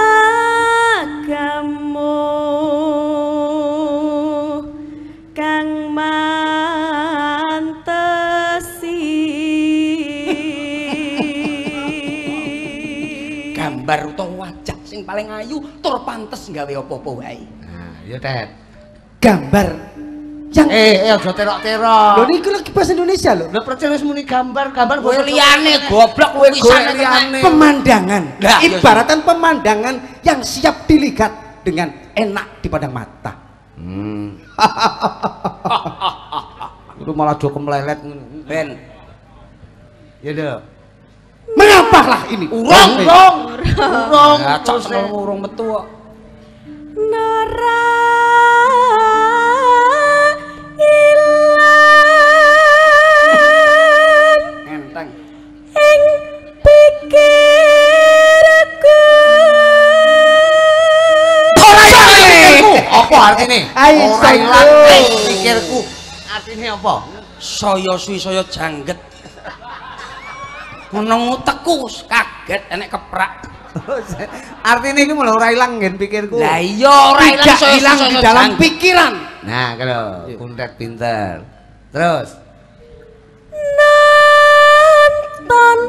Gambar utawa wajah sing paling ayu tur pantes gawe apa-apa wae. Nah, ya Tet. Gambar yang Eh, eh aja terok-terok. Lho niku lagi bahasa Indonesia lho. Lho percaya wis muni gambar, gambar Kowe liyane goblok Kowe liyane. Pemandangan. Lah, iya, Ibaratan pemandangan yang siap dilihat dengan enak di pada mata. Hmm. Itu malah do kemlelet. Ben. Ya dah. Mengapalah ini? Urung, urung. Urung. Cok seneng urung metu kok. Nora ilang Enteng. ing pikirku Ora pikirku. Apa artine? Ora ilang pikirku. Artine apa? Saya suwi saya jangget. Ngono teku kaget enek keprak. Artine iki malah ora ilang ngen pikirku. Lah iya ora ilang Tidak hilang di dalam pikiran. Nah, kalau kuntet pinter. Terus. nonton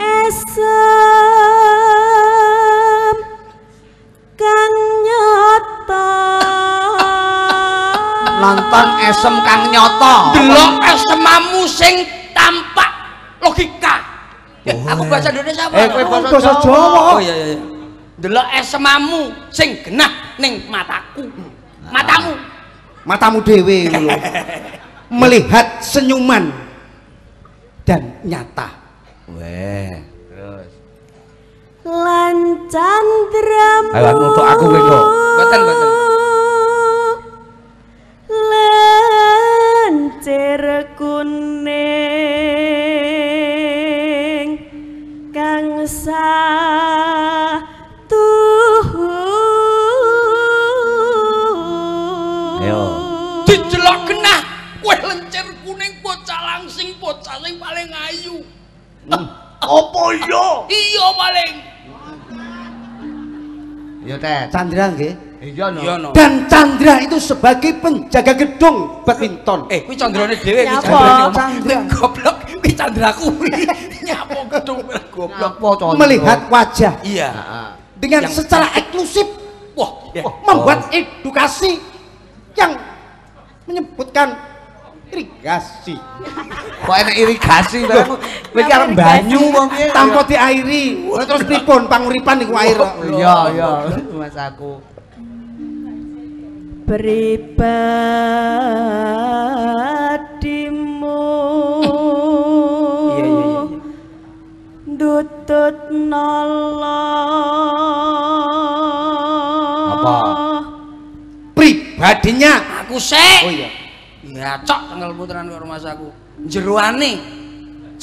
esem kang nyata Nonton esem kang nyoto. Delok esemamu sing tampak logika. Aku bahasa Indonesia apa? Eh, kowe basa Basa Jawa. Oh iya iya. iya. Delok esemamu sing genah ning mataku. Matamu. Matamu ngono lho. Melihat senyuman dan nyata. Weh. Terus. lan candramu Ayo, nutuk aku kowe kok. Mboten, mboten. lencir kuning bocah sing paling ayu. Apa iya? Iya paling. Ya, Tet. Chandra nggih. Iya no. Iya no. Dan Chandra itu sebagai penjaga gedung badminton. Eh, kuwi candrane dhewe kuwi omah. Candra. Goblok, kuwi candraku kuwi. Nyapo gedung goblok. Apa condro? melihat wajah Iya. Dengan Yang- secara eksklusif Wah, ya. membuat edukasi yang menyebutkan irigasi Kok enak irigasi barang kowe arep banyu wong piye? tanpa diairi terus pripun panguripan niku air Iya, iya. Mas aku. pribadimu Iya, iya, iya, iya. dutut nala Apa? pribadinya Aku sik. oh iya Ya cok tanggal puteran karo mas aku. Jeroane.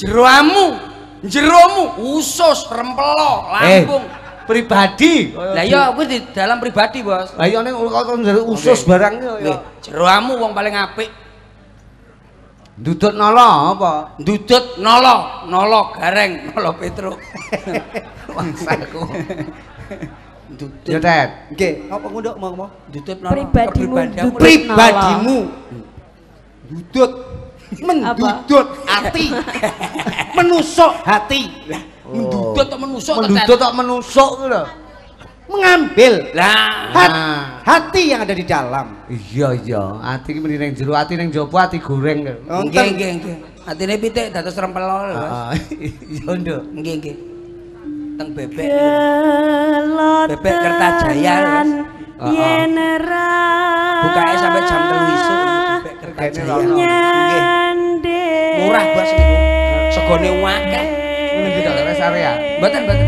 Jeroamu. Jeromu usus rempelo Eh, lambung. pribadi. Lah iya kuwi di dalam pribadi, Bos. Lah iya ning usus barang ya. Nih, jeroamu wong paling apik. Dudut nolo apa? Dudut nolo, nolo gareng, nolo Petro. Wangsaku. Dudut. Ya, Tet. nggih apa ngunduk mau mau Dudut nolo. Pribadimu, pribadimu dudut mendudut hati menusuk hati Mendudut atau menusuk atau Mendudut tok menusuk ku lho. mengambil Lah, hat- hati yang ada di dalam Iya, iya. Ati iki meni ning jero, ati ning jaba, ati goreng. lho. Nonton. nggih nggih nggih. Atine pitik dados rempelo lho, Bos. Heeh. Iya, Nduk. Nggih nggih. Teng bebek. Kelotan Bebek Kertajaya. Heeh. yen ra Bukanya sampai jam 3 isuk. Nyande Murah, Bos, niku. Segone akeh. Ngendi tok, Res? rest area. Mboten mboten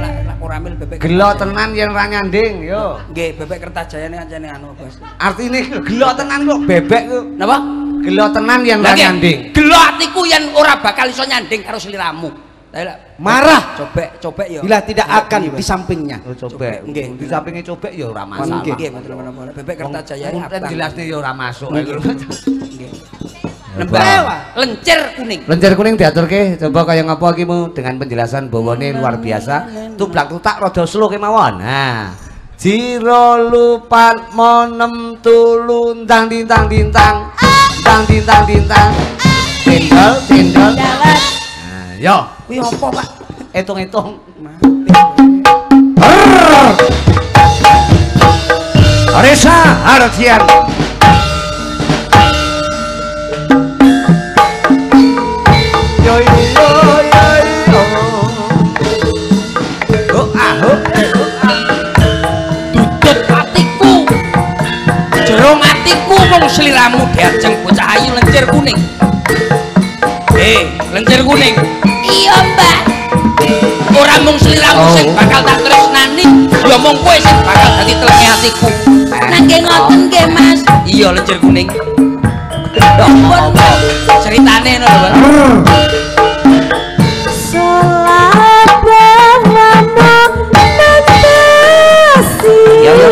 lak koramil bebek. Gelo tenan yen ra nyanding yo. Nggih, bebek Kertajaya ini ancene anu, Bos. Artine gelo tenan kok bebek kok. Napa? Gelo tenan yen ra nyanding. Gelo atiku yen ora bakal iso nyanding karo sliramu. Marah. cobek cobek ya. Bila tidak Cobek akan di sampingnya. Oh, cobek. Nggih. Di sampinge cobek ya ora masalah. Nggih. Mboten menapa. Bebek Kertajaya ini Kan abang. jelasnya ya ora masuk. Nggih. Lencir kuning. Lenjer kuning diaturke coba kaya ngapa iki mu dengan penjelasan bawane luar biasa. Tublak tutak rada slow kemawon. Nah. Jiro lupat monem tulu tang tintang tintang tang tintang tintang tindel tindel nah yo Kuwi apa, Pak? hitung-hitung Mati. Resa Artian Yo yo yo yo yo ah Dudut atiku. Jero atiku mung sliramu diajeng bocah ayu lencir kuning. Eh, lencir kuning. Iya, Mbak. Ora mung sliramu Oh. sing bakal tak tresnani, ya mung kowe sing bakal dadi telenge atiku. Nangge ngoten nggih, Mas. Iya, lencir kuning. Ampun, Mbak. Ceritane ngono lho, Mbak. Ya ya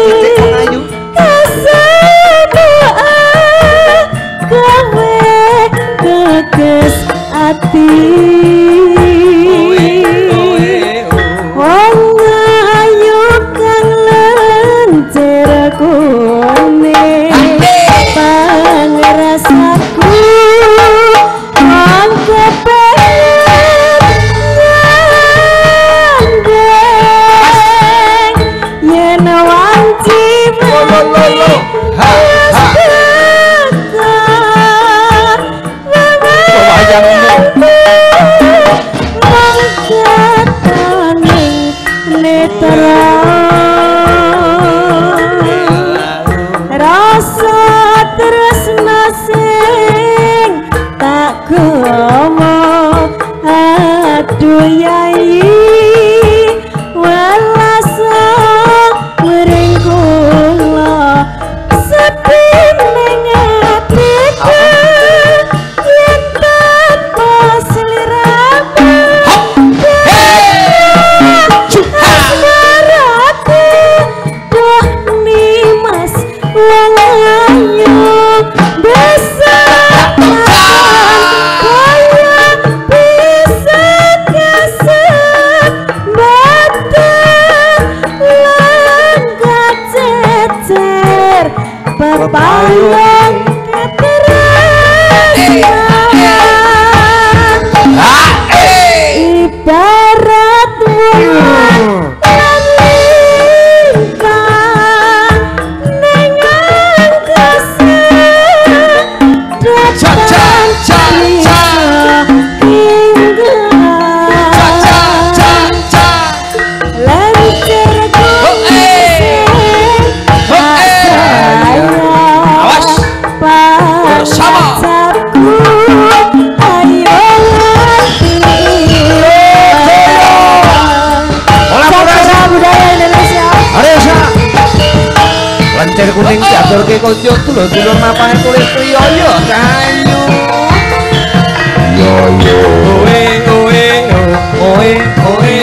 Lord. kojo dulur-dulur mapan kulit priyo kayu yo yo oe oe oe oe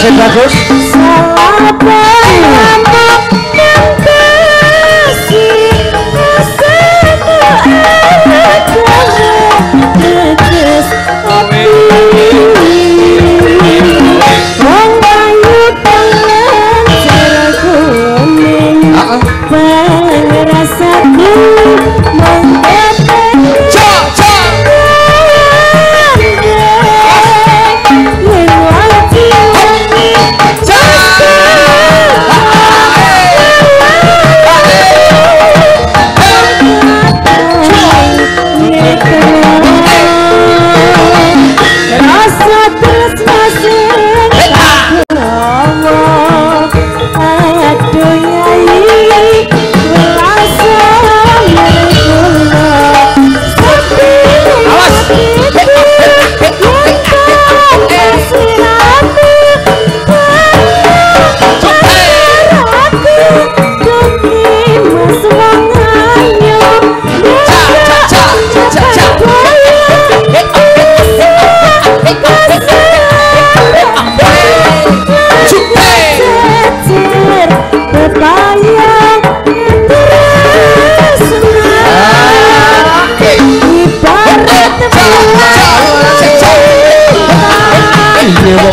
Terima bagus.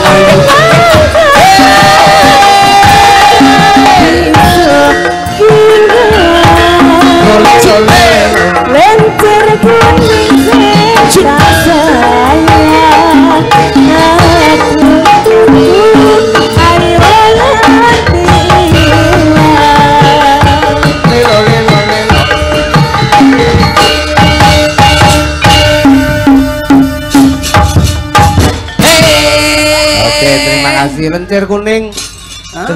Iya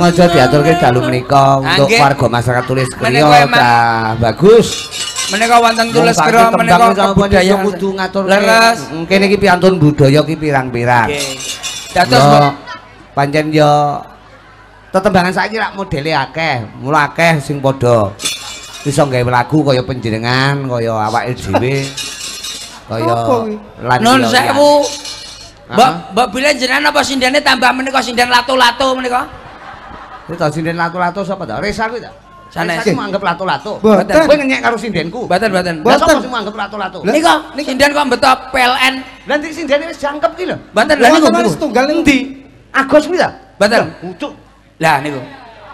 Sengaja diaturke dalu menika untuk warga masyarakat tulis kriya ta bagus. Menika wonten tulis bakti menika manusia kudu ngatur leres. Kene iki piantun budaya ki pirang-pirang. Nggih. Dados Yo, Mbak- pancen yo tetembangan saiki lak modele akeh, mula akeh sing padha iso gawe lagu kaya panjenengan, kaya awake dhewe. Kaya lan Nun liya-liya. sewu. Mbak. Mbak bilen jenengan apa sindene tambah menika sinden lato-lato menika? Kuwi sinden lato-lato sapa ta? Resa kuwi ta? Sanes. Ki anggap lato-lato. Boten. Kowe ngenyek karo sindenku. Mboten mboten. Lah sapa sing anggap lato-lato? Nika sinden kok beto PLN. Lah nek sindene wis jangkep ki lho. Mboten Lah niku wis tunggal Endi? Agus kuwi ta? Mboten. Ucuk. Lah niku.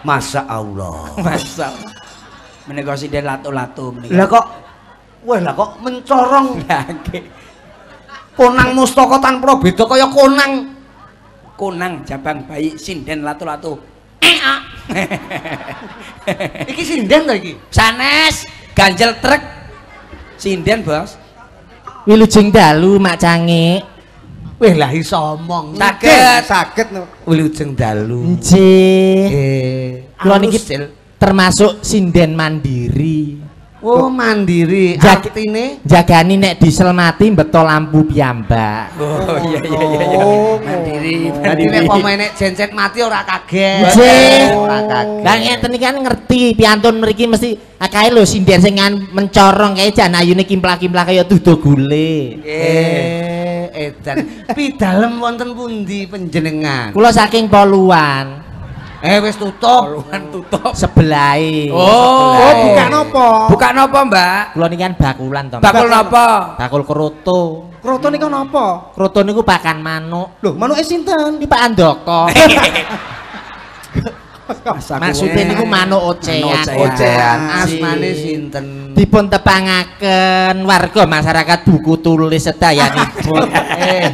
Masya Allah. Masa. Menika sinden lato-lato menika. Lah kok wah lah kok mencorong Lah nggih. konang mustaka tanpa beda kaya konang. Kunang jabang bayi sinden lato-lato. Eh, ah. Iki sinden iki? Sanes ganjel truk sinden, Bos. Wilujeng dalu mak cange. Weh lah iso omong. Saged. Saged no. Wilujeng dalu. Nggih. Eh, Kula niki termasuk sinden mandiri. Oh, mandiri. Jak- Artine Jagani nek diesel mati beto lampu piyambak. Oh iya iya iya iya. Oh, Mandiri. Dadi nek pemaine jencet mati ora kaget. Nggih. Ora kaget. Lah ngeten iki kan ngerti piantun mriki mesti akae lho sinden sing ngan mencorong kae jan ayune kimplak-kimplak kaya dudo gule. Eh, edan. Pidalem wonten pundi panjenengan? Kula saking poluan Eh wis tutup. Poluan tutup. sebelahe. Oh. Oh, buka nopo? Buka napa, Mbak? Kula niki kan bakulan to. Mbak. Bakul napa? Bakul kroto. Kroto niku nopo? Kroto niku pakan manuk. Loh, manuke sinten? Iki Pak Andoko. Maksudnya niku manuk ocehan. Ocehan. Asmane sinten? Dipun tepangaken warga masyarakat buku tulis sedayanipun. Eh,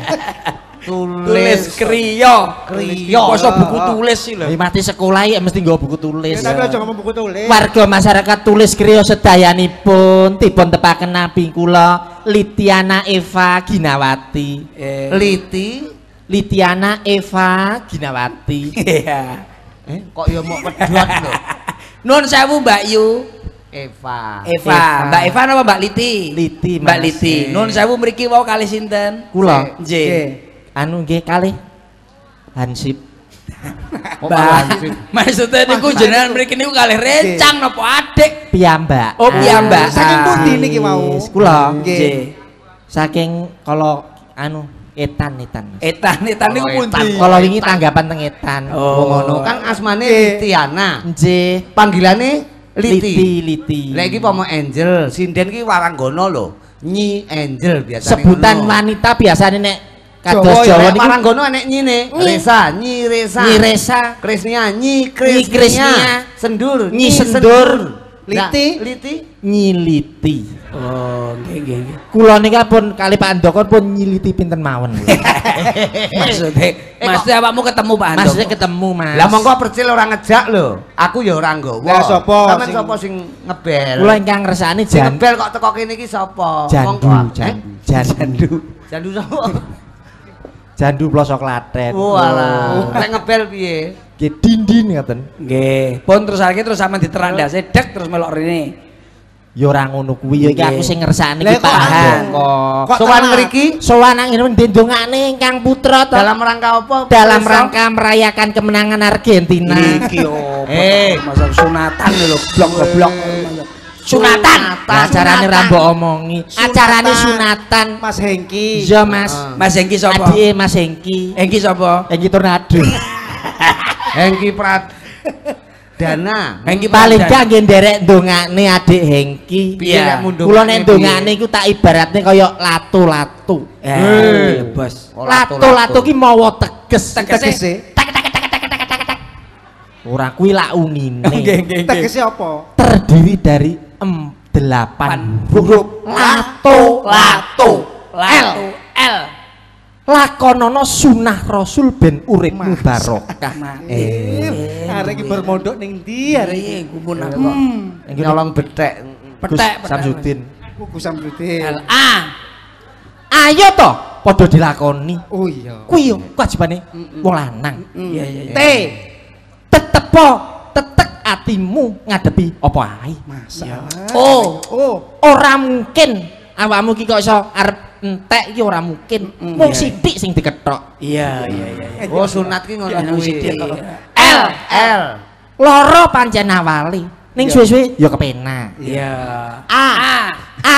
Tulis tulis kriya. Kriya. Masa buku tulis sih lho. Ini mati sekolah ya mesti nggawa buku tulis. Ya, tapi aja ngomong buku tulis. Warga masyarakat tulis kriya sedayanipun dipun tepaken nabi kula Litiana Eva Ginawati. Eh, Liti. Litiana Eva Ginawati. Iya. Eh, kok ya mau pedot lho. Nun sewu Mbak Yu. Eva. Eva. Eva. Mbak Eva napa Mbak Liti? Liti, Mbak. Liti. Nun sewu mriki wau kali sinten? Kula Nggih. Anu nggih kalih Hansip. Maksudnya niku jenengan mriki niku kalih rencang napa adik? Piyambak. Oh, piyambak. Saking pundi niki mau? Wis, Kula Nggih. saking kalau anu etan etan. Etan etan niku pundi? Kalau wingi tanggapan teng etan. Oh, ngono kan asmane Litiana. Nggih. Panggilane Liti. Liti, Liti. Lah iki pomo Angel, sinden ki waranggono lho. Nyi Angel biasane. Sebutan wanita biasanya nek kados ya, Jawa niku waranggono enek nyine. Resa, Nyi Resa. Nyi Resa, Krisnia, Nyi Krisnia. Krisnia. Sendur, Nyi Sendur. Liti, Liti. nyiliti. Oh, nggih nggih nggih. Kula nika pun kali Pak Andoko pun nyiliti pinten mawon. Maksudnya, maksudnya awakmu ketemu Pak Handoko? Maksudnya ketemu Mas. Lah mongko percil ora ngejak lho. Aku ya ora nggawa. Lah, sapa Sampeyan sing- sapa sing ngebel? Kula ingkang ngersani Sing jan ngebel kok teko kene iki sapa? jandu, eh? jandu. Jandu sapa? Jandu plosok Klaten. Walah. Nek ngebel piye? Nggih dindin ngoten. Nggih. Pun terus akhirnya terus sama diterandase dek terus melok rene. Ya ora ngono kuwi ya iki aku sing ngersakne Lah, iki. Kok Sowan mriki Sowan nang ngene ndendongane ingkang putra to. dalam rangka apa? dalam rangka merayakan kemenangan Argentina. Iki opo? Eh. masa sunatan lho blok goblok. Sunatan. Acarane rambo omongi. Acarane sunatan. Mas Hengki Iya, Mas. Mas Hengki sapa? Adike Mas Hengki. Hengki sapa? Hengki tornado. Hengki Prat Dana. Hengki Paling gak nggih nderek ndongakne adik Hengki. Piye Iya. Kula nek ndongakne iku tak ibaratne kaya latu-latu. Eh, bos. Oh, Latu-latu ki mawa teges. tegese Ora kuwi lak unine. Nggih, nggih, nggih. tegese apa Terdiri dari em delapan huruf Lato, lato, lato, L. lakonono sunah rasul ben uripmu barokah eh. Arek iki bermondok ning ndi arek iki? Eh, gumun aku. Hmm. Nyolong betek. Petek, petek. Samsudin. Kuku Samsudin. L A. ayo to padha dilakoni. Oh iya. Kuwi yo kewajibane wong lanang. Iya, iya, iya. T. Tetepo tetek atimu ngadepi apa ae masalah Oh. oh ora mungkin awakmu ki kok iso arep entek iki ora mungkin mung sithik sing dikethok Iya, iya, iya. iya. Oh sunat ki ngono Ya, kuwi. sithik. L L. loro pancen awali ning suwe-suwe ya kepenak Iya. A A.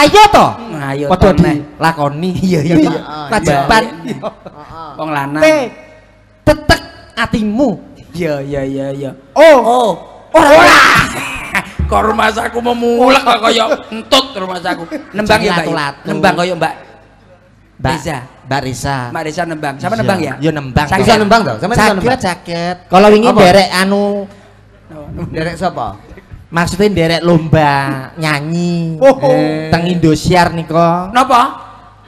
ayo to Ayo padha to, Nek. dilakoni Iya, iya, iya. kewajiban Wong lanang. T tetek atimu Iya, iya, iya, iya. oh Oh. Ora. Kok rumah saku memulek kok kaya entut rumah saku. Nembang ya, Mbak. ya? Nembang kaya Mbak. Mbak Reza. Mbak Risa Mbak Risa nembang. Sama nembang ya? Yo nembang. Bisa nembang to? Sampe bisa nembang. saged. Kalau wingi derek anu Derek sapa? maksudnya derek lomba nyanyi. Oh. Eh, Teng Indosiar nika. Napa?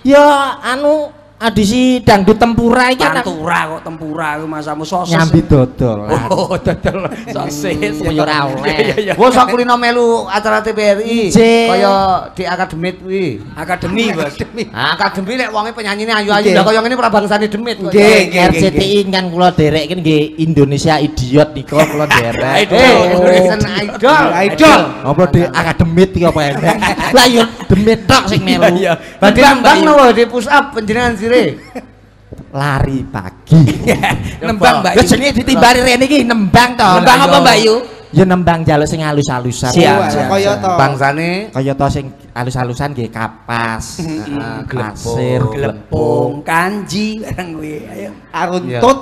Ya anu adisi dangdut tempura iki kan Pantura kok tempura ku masamu sosis. nyambi dodol. Oh, dodol sosis. Ya ora oleh. Iya, iya. Wong sak kulino melu acara TVRI Ije. kaya di akademit kuwi. Akademi, Bos. Ah, akademi lek wonge penyanyine ayu-ayu lah kaya ngene prabangsane demit. kok. Nggih, nggih. RCTI kan kula derek kan nggih Indonesia Idiot nika kula derek. Idol. Eh, Indonesian Idol. idol Apa di akademit iki apa enek? Lah yo demit tok sing melu. Iya. Mbak Yu. nopo di push up panjenengan sire. Lari pagi. Nembang, Mbak Ya Yu. jenenge ditimbali rene iki nembang to. Nembang apa, Mbak Yu? Ya nembang jaluk sing halus-halusan. Siap, siap, kaya to Bangsane Kaya to sing halus-halusan nggih kapas, Heeh, glepung, Glepung, kanji barang kuwi. Ayo. aruntut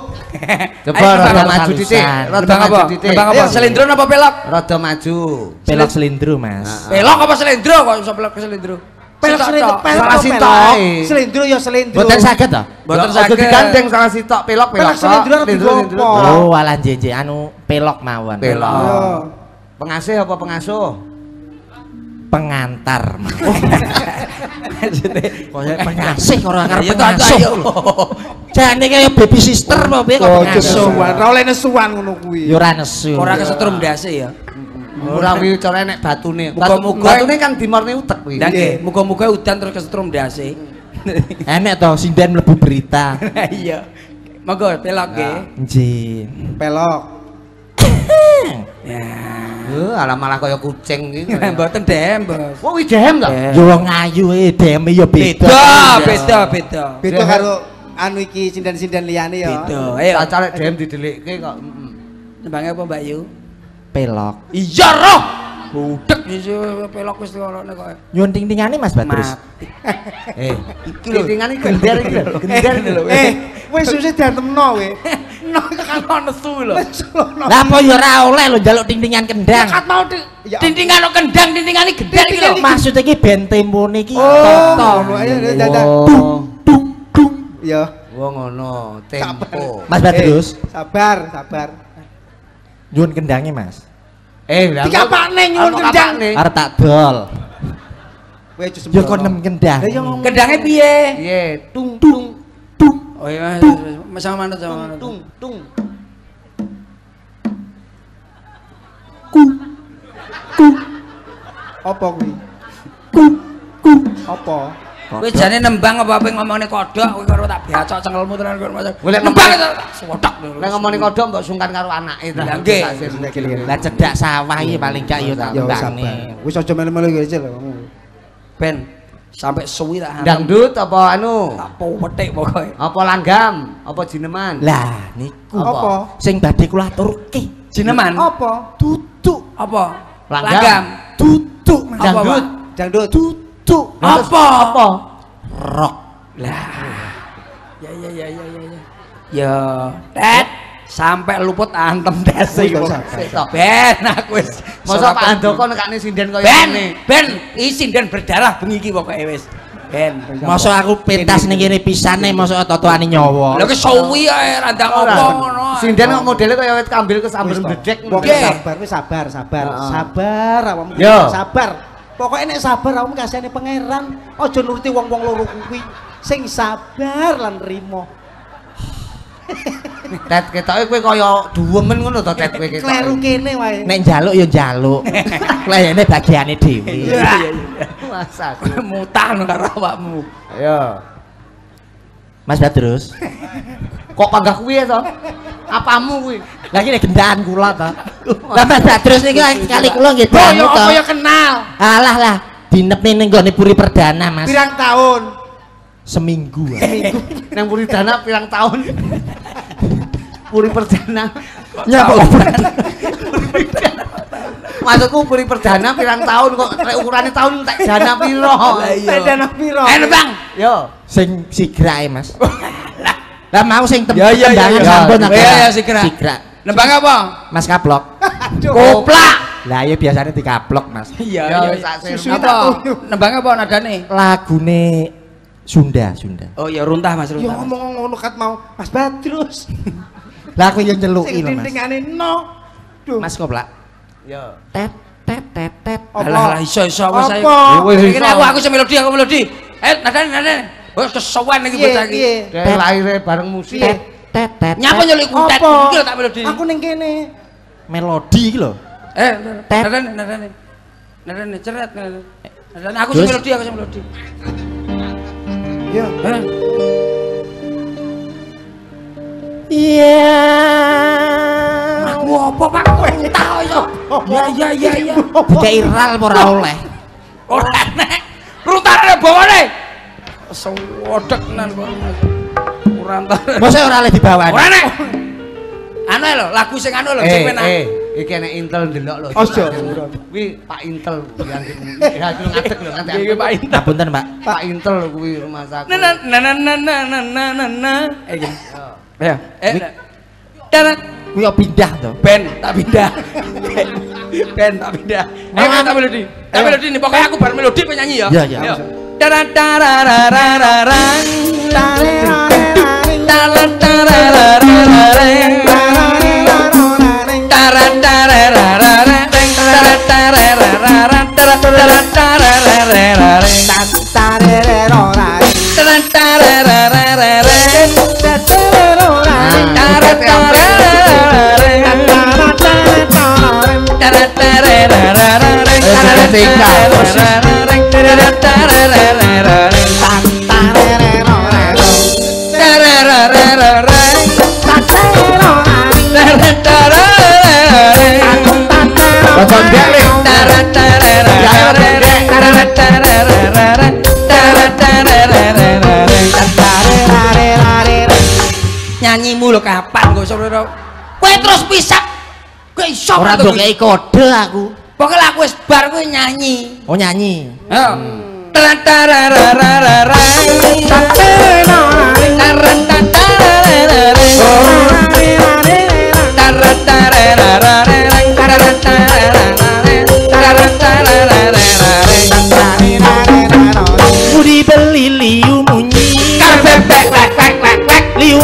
Coba rada maju titik, rada apa? Nembang apa? Ayo. Selendro apa pelok? Rada maju. pelok selindro, Mas. Pelok apa selendro kok iso pelok ke selendro? Pelok selendro pelok Salah sitok selendro ya selendro Boten saged to? Boten Aja saged. digandeng salah sitok pelok pelok. Pelok selendro digopo. Oh, alah jeje anu pelok mawon. Pelok. Yo. Pengasih apa pengasuh? Pengantar. Kaya pengasih ora ngarep pengasuh. ayo. Jane kaya baby sister apa piye kok Oh, pengasuh. nesuan, ra oleh nesuan ngono kuwi. Ya ora nesu. Ora kesetrum ndase ya. Ora wi cara nek batune. Muga-muga- batune kan dimorne utek kuwi. Dan nggih, muga-muga udan terus kesetrum ndase. Enek to sinden mlebu berita. Iya. Monggo pelok nggih. Nggih. Pelok. Ya. Yo, alah malah kaya kucing iki. Mboten dem, Bos. Wah, wi dehem ta? Eh. Yo wong ayu e deme yo beda. Beda, beda, beda. Beda karo anu iki sinden-sinden liyane ya. Beda. Ayo. Tak calek dehem didelikke kok. Nembangnya apa, Mbak Yu? Pelok. Iya roh. Budek iki pelok wis ngono kok. Nyuwun ting-tingane Mas Batrus. Mati. Eh, iki lho tingane gender iki lho. Gender iki lho. Eh, wis susah diantemno we. No ono nesu lho. Lah apa yo ora oleh lho njaluk ting-tingan kendang. Kat mau di Ya. tintingan kok kendang, tintingane geder iki lho. Maksud iki ben tempone iki Oh. Ayo dadah. Oh. Ya. Wah ngono, tempo. Mas Batrus, Eh, sabar, sabar. nyuwun kendange Mas. Eh, lha Dikapakne nyuwun kok- kendang. kapakne? Arep tak dol. Kowe aja sembrono. kok nem kendang. Lah, ya. Kendange piye? Piye? Tung tung Oh iya, sama mana sama mana. tung tung. Apa kuwi? Apa? Kowe jane nembang apa apa ngomongane kodhok kowe karo tak biacok cengelmu tenan kowe. Golek nembang itu sodok. Nek ngomongin kodok mbok sungkan karo anake ta. Lah, nggih. Lah cedak sawah iki paling gak yo tak sabar. Wis aja melu-melu iki Cil. Ben sampai suwi tak. Dangdut apa anu? tak petik pokoke. Apa langgam? Apa jineman? Lah niku Apa? sing badhe kula aturke. Jineman. Apa? Tutuk, Apa? Langgam. tutuk, Apa, Dangdut. Pak? Tutuk. Apa? Apa? Rock. Lah. Ya ya ya ya ya ya. Ya, Tet. Sampai luput antem gak kok. Ben aku wis. Masa Pak Andoko nekane sinden Ben, ngene. ben isin dan berdarah bengi iki pokoke wis. Ben. Masa aku pentas ning kene pisane masa totoane nyawa. Lha ki suwi ae randang apa ngono. Sinden kok modele kaya wit kambil. Pokoknya Nggih. sabar, wis sabar, sabar. Sabar awakmu. Sabar. Pokoknya nek sabar awakmu kasihane pangeran, aja nuruti wong-wong loro kuwi. Sing sabar lan nrimo. Tet ketoke kowe kaya duwemen ngono to Tet kowe ketoke. Kleru kene wae. Nek njaluk ya njaluk. Klayane bagiane dhewe. Iya iya iya. Masa. Mutah karo awakmu. Ayo. Mas Badrus. Kok panggah kuwi ya to? Apamu kuwi? Lah iki gendaan kula to. Lah Mas Badrus niki kali kula nggih Oh, ya apa ya kenal. Alah lah, dinepne ning gone puri perdana, Mas. Pirang tahun? Seminggu. ah. Minggu nang puri dana pirang tahun? puri perdana. Nyapa Maksudku puri perdana pirang tahun kok ukurane tahun tak dana piro? Tak dana piro? Eh, Bang. Yo. sing sigrae, Mas. Lah mau sing tem Ya, ya, ya, tembangan ya. sampun Ya, kira. ya, sigra. Sigra. Nembang apa? Mas kaplok. Koplak. Lah ya biasanya dikaplok, Mas. Iya, Ya, iya. sak Susu Apa? Nembang apa nadane? Lagune Sunda, Sunda. Oh ya runtah Mas Yo runtah. Mas. ngomong ngono kat mau Mas Badrus. Lah aku yang nyeluki Sing lho, Mas. dindingane no. Duh. Mas koplak. Yo. Tet tet tet tet. Alah lah iso iso. Apa? Wis, Iki aku aku sing melodi aku melodi. Eh nadane nadane. Wis kesuwen iki Piye, bocah iki. piye? Dia lahirnya bareng musik. Piye? Tet tet. Nyapa nyeluk kutet Apa? iki lho tak melodi. Aku ning kene. melodi iki lho. Eh Tet. nadane nadane. Nadane ceret. Nadane aku sing melodi aku sing melodi. Yo. Eh Iya. aku apa Pak? Kowe tau iso. Ya ya ya ya. Dikei ral apa ora oleh. Ora nek. Rutane bawane. Sewodek nan kok. Ora entar. Masa ora oleh dibawani. Ora nek. Anu lho, lagu sing anu lho sing Eh, penak. eh, iki enek Intel ndelok lho. Ojo. Kuwi Pak Intel yang ya aku ngadeg lho nanti. Iki Pak Intel. Ngapunten, Pak. Pak Intel kuwi rumah sakit. Na na na na na na na na na. Eh. Ya. Eh. Darat Kuwi pindah to. ben tak pindah. ben tak pindah. Eh tak melodi. Tak melodi nih pokoknya aku bar melodi penyanyi ya. Iya, iya. Darat darararararang. Take out. Nyanyimu lho kapan kok saudara? Kowe terus pisak. Kowe iso Ora kok mbok kei kode aku. Pokoknya aku wis bar kowe nyanyi. Oh nyanyi. Budi beli liu munyi. Liu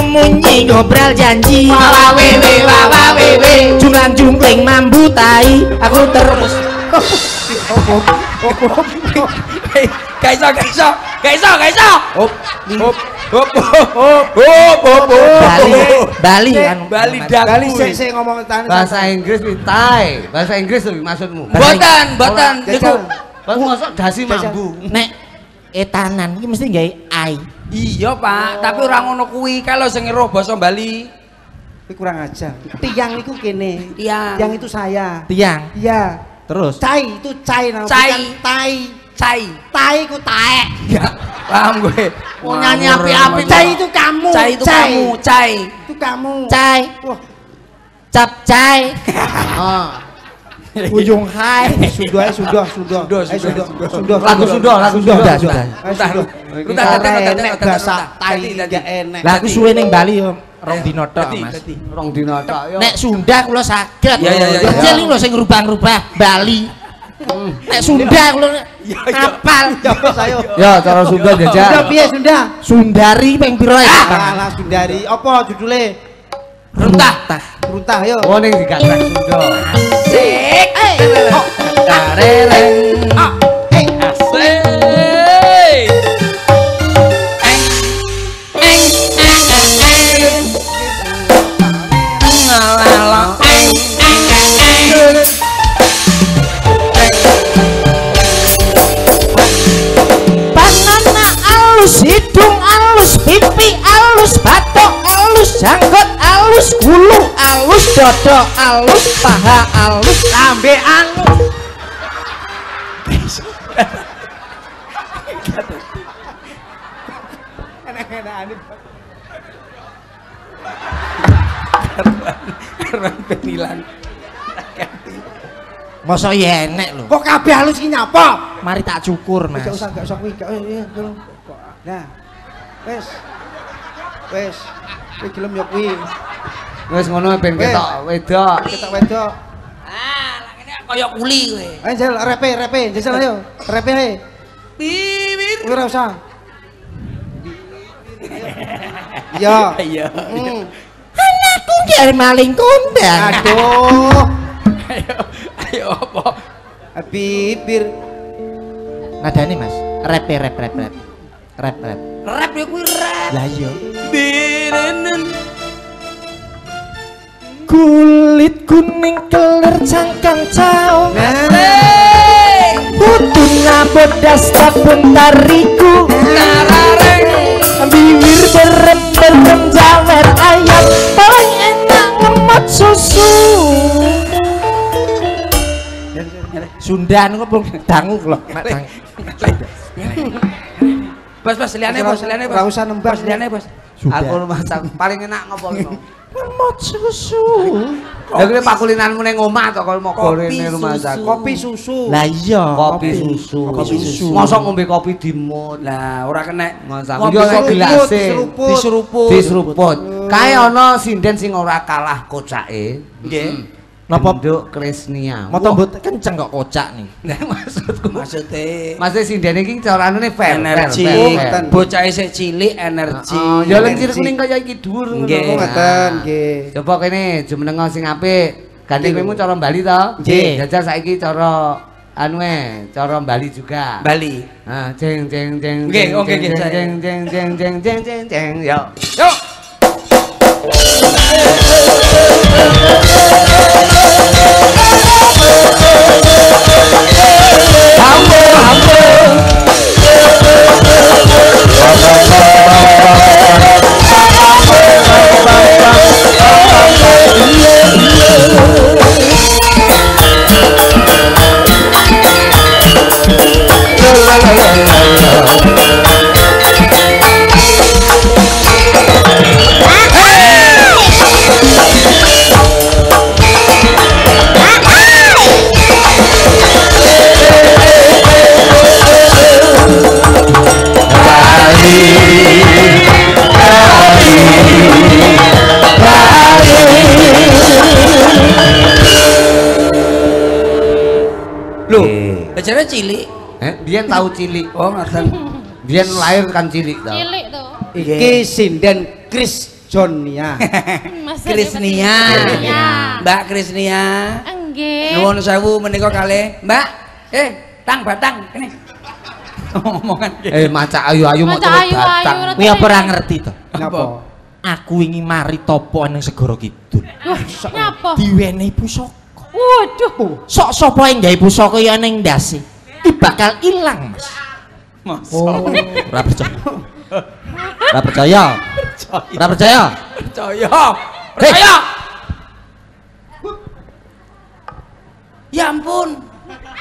ngobrol janji. Wawa wewe wawa wewe. Jungling mambu tai. Aku terus Gak iso, gak iso, gak iso, gak iso. Hop, hop, hop, hop, hop, hop, Bali, Bali kan. Bali dak. Kali sik sik ngomong tani. Bahasa Inggris nih, tai. Bahasa Inggris tuh maksudmu. Botan, Jajal. niku. Bang masuk dasi mambu. Nek etanan iki mesti gawe ai. Iya, Pak, tapi ora ngono kuwi kalau sing ngeruh basa Bali. Ini kurang ajar. Tiang itu kene. Tiang. Tiang itu saya. Tiang. Iya. Terus Cai itu cai nama Cai. tai. Cai. Tai ku taek. Ya, paham gue. Mau nyanyi Ngawur api-api. Cai itu kamu. Cai itu Cai. kamu, Cai. Itu kamu. cai, Wah, cap cai. Oh. Ujung hai. sudah, sudah, sudah. Sudah, Eh, sudah, sudah, sudah. Lagu sudah, lagu sudah. Sudah, sudah. Eh, sudah. bahasa ruta. tai Dadi, dadi. gak enek. Lah aku suwe ning Bali yo rong dina tok, Dadi, Mas. Rong dina tok yo. Nek Sunda kula saged. Ya, ya, ya, ya. Kecil iki lho sing ngrubah-ngrubah Bali. Nek Sunda kula apal. Ya wis ayo. Ya cara Sunda Sudah jajal. piye Sunda? Sundari ping pira ya? Ah, lah Sundari. Apa judulnya? Runtah. Runtah yo. Oh ning digagrag Sunda. Sik. Oh, Tarereng. ah, Asik. Dodo alus, paha alus, lambe alus. Karuan penilan. Masa ya enek lho. Kok kabeh halus iki nyapa? Mari tak cukur, Mas. Gak usah, gak usah kuwi, gak usah. iya, tolong. Nah. Wes. Wes. Kuwi gelem ya kuwi. Wis ngono ben Wes. ketok wedok. Kita wedok. Ah, lah kene kaya kuli kowe. Ayo jel repe repe, jajal ayo. Repe ae. Bibir. Ora usah. Iya. Iya. Anakku dari maling kondang. Aduh. Ayo, ayo apa? Bibir. Nadane, Mas. Rap rap rap rap. Rap rap. Rap ya kuwi rap. Lah iya. Birenen. Kulit kuning keler cangkang caong. Hey. Putuna bodas tabung tariku. Tarareng. Bibir berem berem jawer ayam paling enak ngemot susu Sundan kok belum dangu dang. Bos, bos, liane bos, liane bos. Ora usah nembak. Bos, liane bos. Aku masak paling enak ngopo ngemot susu Lah kuwi pakulinanmu ning omah to kalau mau Kopi goreng rumah susu. sak. Kopi susu. lah iya Kopi susu. Kopi susu. Mosok ngombe kopi dimut. Lah, ora kena ngopi Yo, kopi gelas. diseruput. diseruput. Diseruput. Kae ana sinden sing ora kalah kocake. Nggih. Napa Genduk Krisnia. moto mbut kenceng kok kocak nih Nah, maksudku. Maksudnya Maksudnya sinden iki carane fair, energi. Bocah isih cilik energi. Oh, ya lencir Energi. kuning kaya iki dhuwur ngono. Nggih. Oh, ngeten, nggih. Coba kene jumenengo sing apik. Gandengmu cara Bali to? Nggih. Jajal saiki cara anu e, cara Bali juga. Bali. Ah, jeng jeng jeng. Nggih, jeng, oke, jeng, nggih, jeng, jeng jeng jeng jeng jeng jeng jeng yo. Yuk. Loh, biyen tahu cilik. Oh, ngoten. Biyen lahir kan cilik to. Cilik tuh. Iki sinden Chris Jonia. Krisnia. Mbak Krisnia. Enggak. Nuwun sewu menika kalih. Mbak, eh, tang batang kene. Omongan Eh, maca ayu-ayu mau batang. kuwi apa ora ngerti to Ngapa? aku wingi mari topo ning segara kidul Wah, nyapa? diwenehi pusaka Waduh. sok sapa yang gawe pusaka ya ning ndase bakal ilang Mas Masa Ora percaya. Ora percaya. Ora percaya. percaya. Percaya. Ya ampun.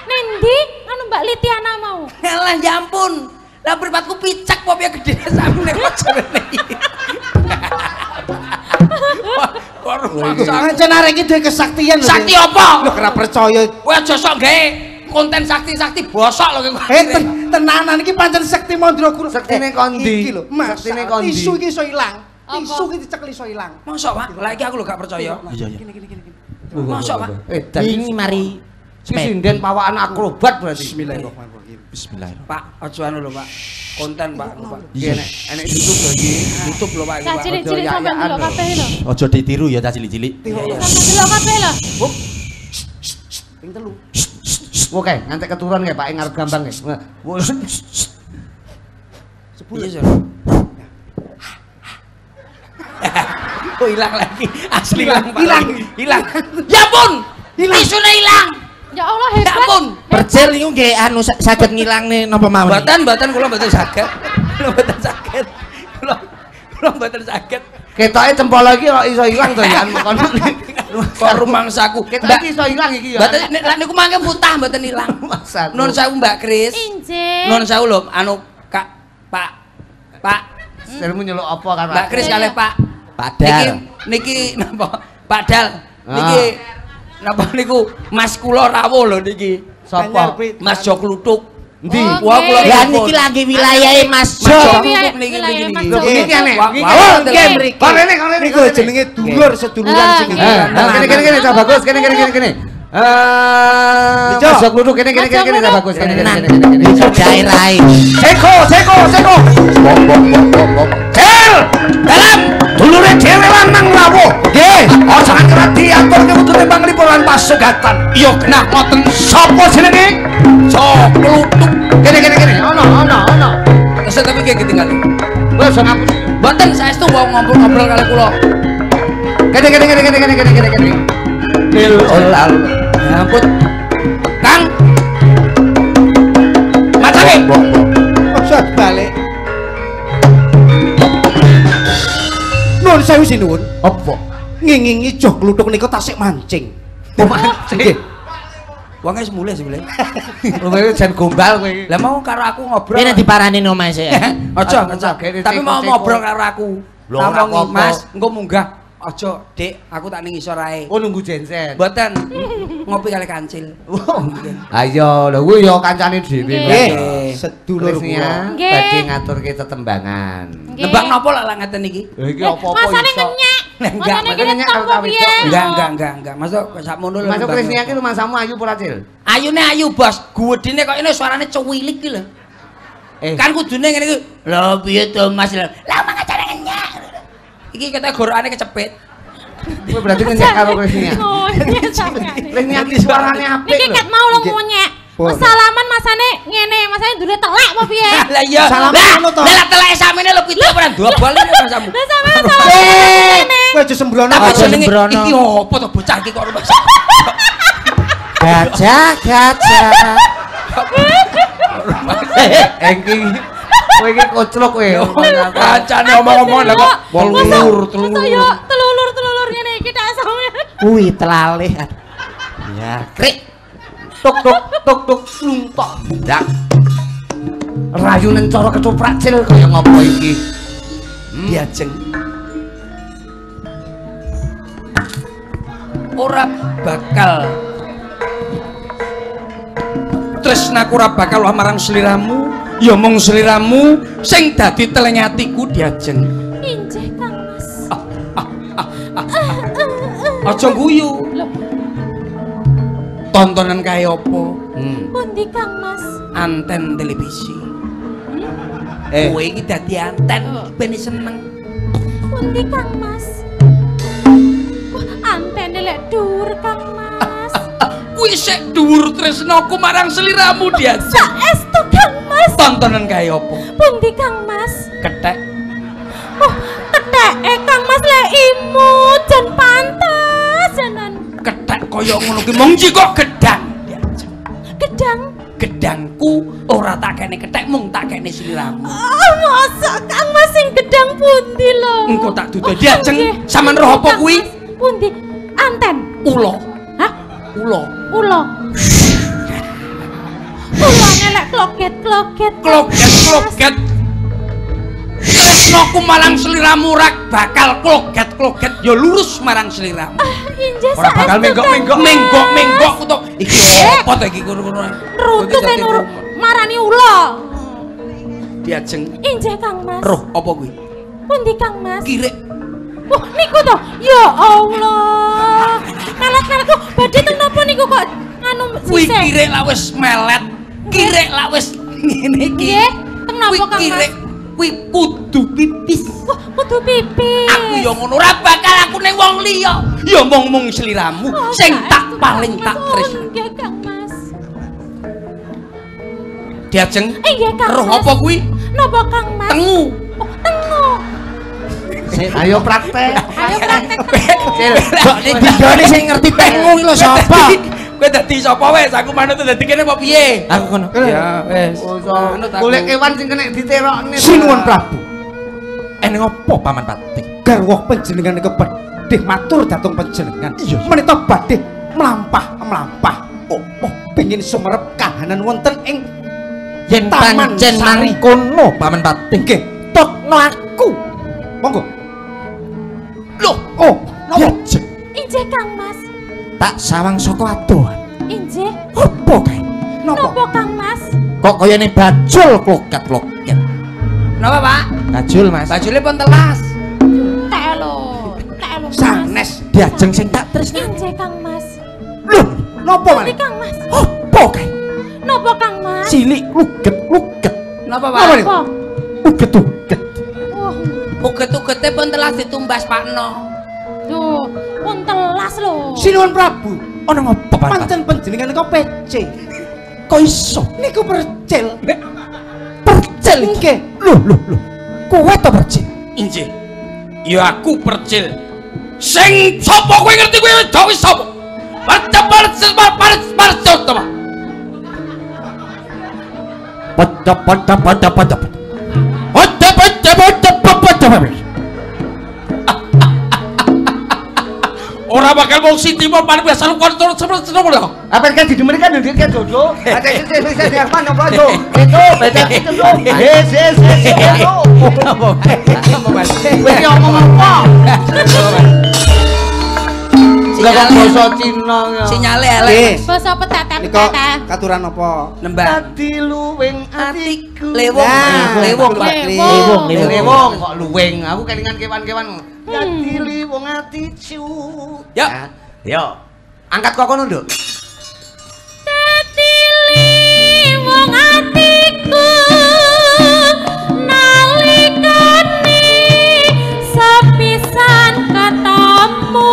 Nendi anu Mbak Litiana mau. Elah ya ampun. Lah beripatku picak kok piye gede sakune kok jarene iki. Kok rumangsa. Ancen arek iki duwe kesaktian lho. Sakti apa? Ora percaya. Kowe aja sok gawe konten sakti-sakti bosok lho kowe. Eh ten, tenanan iki pancen sekti Mandraguna. Sektine Eh, kondi? Iki lho, Mas. Sektine kondi? Isu iki iso ilang. Apa? Isu iki dicekel iso ilang. Mosok, Pak? Lah iki aku lho gak percaya. Iya iya. Gini gini gini. gini. Mosok, Pak? Eh, dadi Ini mari si sinden pawakan akrobat berarti. Bismillahirrahmanirrahim. Bismillahirrahmanirrahim. Pak, aja anu lho, Pak. Konten, Pak. lho, Pak. Iki enek enek YouTube lagi. YouTube lho, Pak. iki, Cah Pak. cilik-cilik sampean delok kabeh lho. Ojo ditiru ya cah cilik-cilik. Iya, iya. Sampean delok kabeh lho. Ping telu. Oke, ngantek keturun ya Pak ngarep gampang ya. Iya, Sur. Oh, hilang lagi. Asli hilang. Hilang. Hilang. Ya ampun. Isune hilang. Ya Allah Ya hebat. ampun. Percil niku nggih anu saged ngilangne napa mawon. Mboten, mboten kula mboten saged. Kula mboten saged. Kula kula mboten saged. Ketoke cempol lagi kok iso ilang to ya anu kono. Kok rumangsaku. Ketoke iki iso ilang iki ya. Mboten nek lak niku mangke mutah mboten ilang. Nun sewu Mbak Kris. Injih. Nun sewu lho anu Kak Pak Pak Selmu nyeluk apa karo Mbak? Kris kalih. Pak. Padahal. Niki niki napa? Pak Dal. Niki napa niku Mas kula rawuh lho niki. Sapa? Mas Jok Oke. Wah kula Ya niki lagi wilayahe Mas Mas Jo. Jok Wilayah- Lutuk niki wilayah niki Mas niki. Aneh. Wah, Nggih, mriki. Niku jenenge dulur seduluran Ah, sing. Nah, kene kene kene tak bagus, kene kene kene kene. Eh, masuk duduk kene kene Mas kene kene tak bagus, kene kene kene kene. Iku daerahe. Seko, seko, seko. Bom bom bom bom bom. Cel, dalam dulure dhewe lanang rawuh. Nggih, aja ngira diatur ke putune panglipur lan pasugatan. Yo kena ngoten Sopo jenenge? Jok Lutuk. Kene kene kene. Ono, ono, ono. Terus tapi kayak ketinggal. Wes aja ngapus. Mboten saestu wau ngobrol-ngobrol kali kula. Kene kene kene kene kene kene kene kene. Lil olal. Ampun. Kang. Bom bom. Ojo balik. Nun sewu sinuwun. Apa? Ngingingi jog kluthuk niku tasik mancing. Nggih. Wong wis sih mulai. Kowe jan gombal kowe iki. Lah mau karo aku ngobrol. Ini diparani omahe sik. Aja, Aku aja. Tapi mau ngobrol karo aku. Apa-apa. Mas, engko munggah. Aja, Dik, aku tak ning isor ae. Oh nunggu jensen. Mboten. Ngopi kali kancil. Ayo, lho kuwi ya kancane dhewe. Nggih. Sedulur kula. Badhe ngaturke tetembangan. Nembang napa lah lah ngeten iki? Lha iki apa-apa Masane iso. ngenyek. Enggak, ngenyek karo tok. Enggak, enggak, enggak, enggak. Masuk sakmono lho. Masuk. Krisnia ki rumahmu ayu pura cil. Ayune ayu, Bos. Guwedine kok ini suarane cuwilik ki lho. Eh, Kan kudune ngene iki. Lho piye to Mas? Lah mang acane ngenyek. Iki kata gorokane kecepit. kowe berarti karo Krisnia. Oh, iya sampean. Krisnia ki suarane apik Niki ket mau lo. Pun. Salaman masane ngene, masane dure telek apa piye? Lah iya. Salam Lah, ngono to. lah telek samene lho pitu ora dobol iki masamu. Lah sampean Eh, ngene. kowe aja sembrono Apa Aja jenenge sembrono. iki opo to bocah iki kok rumah Gajah, gajah. Engki. Kowe iki koclok kowe. Kancane omong-omong lah kok telur, telur. Yo telulur telulur ngene iki tak sampean. Kuwi telalih. Ya, krik. Tuk tuk tuk tuk luntok. Ndak. Rayunen cara ketoprak cil kaya ngopo iki? diajeng. Ora bakal tresnaku ora bakal marang sliramu, ya mung sliramu sing dadi telenyatiku diajeng. Injih Kang Mas. Aja guyu. Tontonan kae opo? Hmm. pundi Kang Mas? Anten televisi. Eh, Kowe iki dadi anten Oh. ben seneng. Pundi Kang Mas? Wah, antene lek dhuwur Kang Mas. Kuwi sik dhuwur tresnaku marang sliramu diajeng. Saestu Kang Mas. Tontonan kae opo? Pundi Kang Mas? Kethek Oh, ketheke Kang Mas lek imut jan pantes janan. kethek kaya ngono ki mung kok gedang diajeng. Gedang. gedangku ora tak kene kethek mung tak kene sliramu. Oh, masa Kang Mas sing gedang pundi lho? Engko tak dudu Oh, diajeng sampean roh apa kuwi? Pundi? Anten. Ulo. Hah? Ulo. Ulo. Ulone lek kloget-kloget. Kloget kloget. Tresnoku marang sliramu rak bakal kloget kloget ya lurus marang sliramu. Ah, injih Ora bakal saestu, menggok-menggok. Kang Mas. Menggok menggok ku to. Iki Eh. apa to iki kono-kono. Rutut e nur marani ulo. Diajeng Injih Kang Mas. roh apa kuwi? Pundi Kang Mas? Kirek Wah, niku to. Ya Allah. Nalat-nalatku badhe teng napa niku kok anu kuwi sisih? kirek lah wis melet. Kirek lah wis ngene iki. Nggih, teng napa Kuwi Kang Mas? kirek kuwi kudu pipis. Wah, kudu pipis. Aku ya ngono ora bakal aku ning wong liya. Ya mung-mung sliramu Oh, sing tak paling tak tresno. Nggih, Kang Mas. Diajeng Iya, Kang roh apa kuwi? Napa Kang Mas? Tengu. Ayo praktek. Ayo praktek Cil, Kok ning didone sing ngerti tengu iki lho sapa? Kowe dadi sapa wis? Aku manut dadi kene apa piye? Aku kono. Ya wis. Manut aku. Golek kewan sing kena diterokne. Sinuwun Prabu. Ene ngopo Paman Pati? garwa panjenengan niku badhe matur dateng panjenengan. Iya. Menita badhe mlampah-mlampah. Opo pengin sumerep kahanan wonten ing Yen pancen mangkono Paman Pati. nggih Tokno aku. monggo. Tak sawang saka adohan. Injih. Opo kae? Napa? Napa Kang Mas? Kok kayane bajul kloket-kloket. napa Pak? Bajul Mas. Bajule pun telas. Telo. Telo. Mas. Sanes. Diajeng sing tak tresna. Injih Kang Mas. Lho, napa maneh? Kang Mas? Opo kae? Napa Kang Mas? Cilik luget-luget. Napa Napa Pak? niku? Apa? Uget-uget. Wah, Uget-ugete pun telas ditumbas Pakno. Duh, pun telas lho. Sinuwun Prabu. Ono ngopo Pati? Pancen panjenengan niku PC. Kok iso? Niku percil. Percil. Nggih. Lho, lho, lho. Kowe to percil. Injih. Ya aku percil. Sing sapa kowe ngerti kowe wis dawis sapa? Baca percil percil percil to. Pak. Pada pada pada pada. Pada pada pada pada pada. Ora bakal wong Siti mau pan biasa lu kontrol seperti itu lho. Apa kan duit kan jodoh? Ada itu bisa di apa nopo itu? Itu beda itu tuh. Yes yes yes itu. Wes ngomong apa? Kok basa Cina ya. Sinyale elek. Basa petatan Nika petatan. katuran apa? Nembah. Dadi luwing atiku. Lewong, Nah, lewong, Pak. Lewong. Lewong, lewong kok luwing. Aku kelingan kewan-kewan. ngadili hmm. wong ati cu. Ya. Yo. Angkat kokono, Nduk. Ngadili wong atiku. Nalikani sepisan ketemu.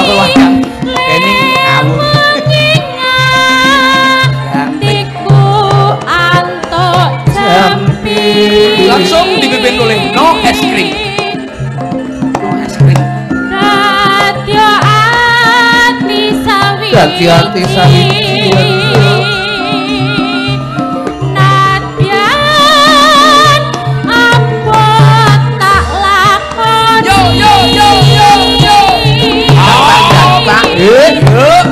Oh, Pak. Yuk.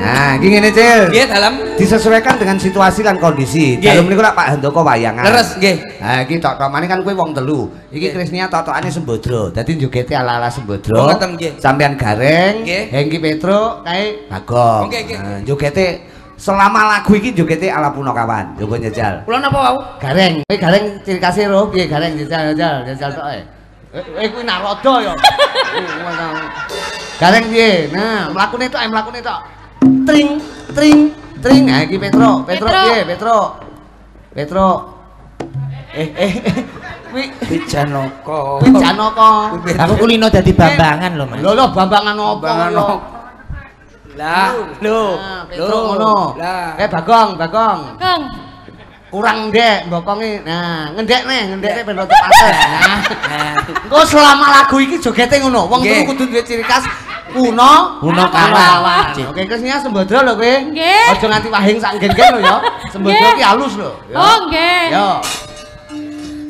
Nah, iki ngene, Cil. Nggih, dalam. Disesuaikan dengan situasi lan kondisi. Dalem niku lak Pak Handoko wayangan. Leres, nggih. Nah, iki tok-tokane kan kowe wong telu. Iki. Krisnia tok-tokane Sembodro. Dadi njogete ala-ala Sembodro. Oh, ngoten, nggih. Sampean Gareng. Hengki Petro, kae Bagong. Nggih, nggih. Njogete selama lagu iki njogete ala Punokawan. Coba njajal. Kula napa wau? Gareng, kowe gareng ciri kasih roh piye gareng njajal njajal njajal tok e. Eh, eh kuwi naroda ya. Gareng piye? Nah, mlakune tok, mlakune tok. Tring, tring, tring. Nah, iki Petro, Petro Petro. piye, Petro? Petro. Eh, eh, eh. Kuwi Pijanoko. kuwi Janaka. Aku kulino dadi bambangan lho, Mas. Lho, lho bambangan apa Bambangan ya? Lah, lho. Nah, Petro ngono. Lah. Eh, Bagong, Bagong. Kang. Kurang ndek mbokonge. Nah, ngendek nih, ngendek ben rada pantes. Nah. Nah, Engko selama lagu iki jogete ngono. Wong telu kudu duwe ciri khas kuno, Kuno kawan. kawan. Oke, Krisnya Sembodro lho kowe. Nggih. Aja nganti wahing sak gen-gen lho ya. Sembodro Nggih. ki halus lho. Ya. Oh, nggih. Yo.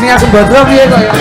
Ayo Krisnya Sembodro piye kok ya?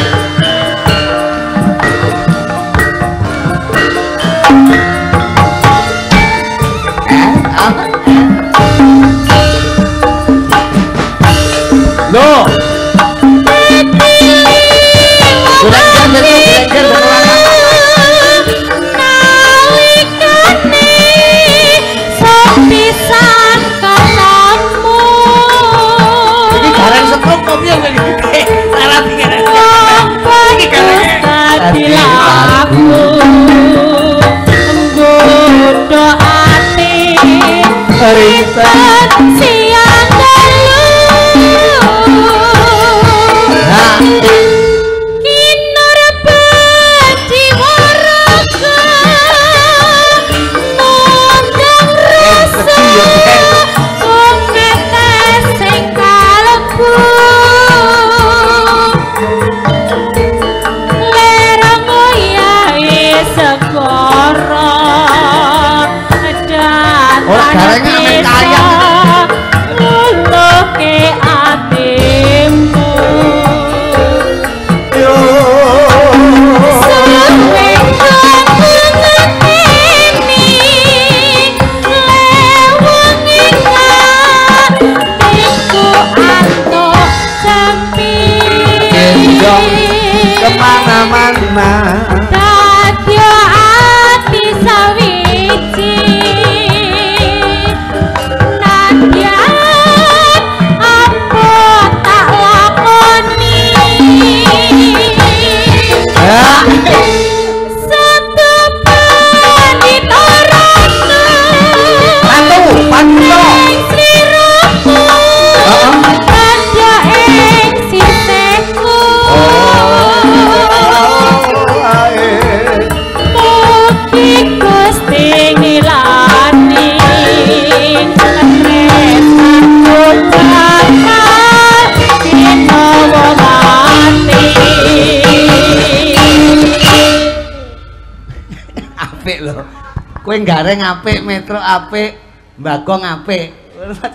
Kowe gareng apik, metro apik, bagong apik.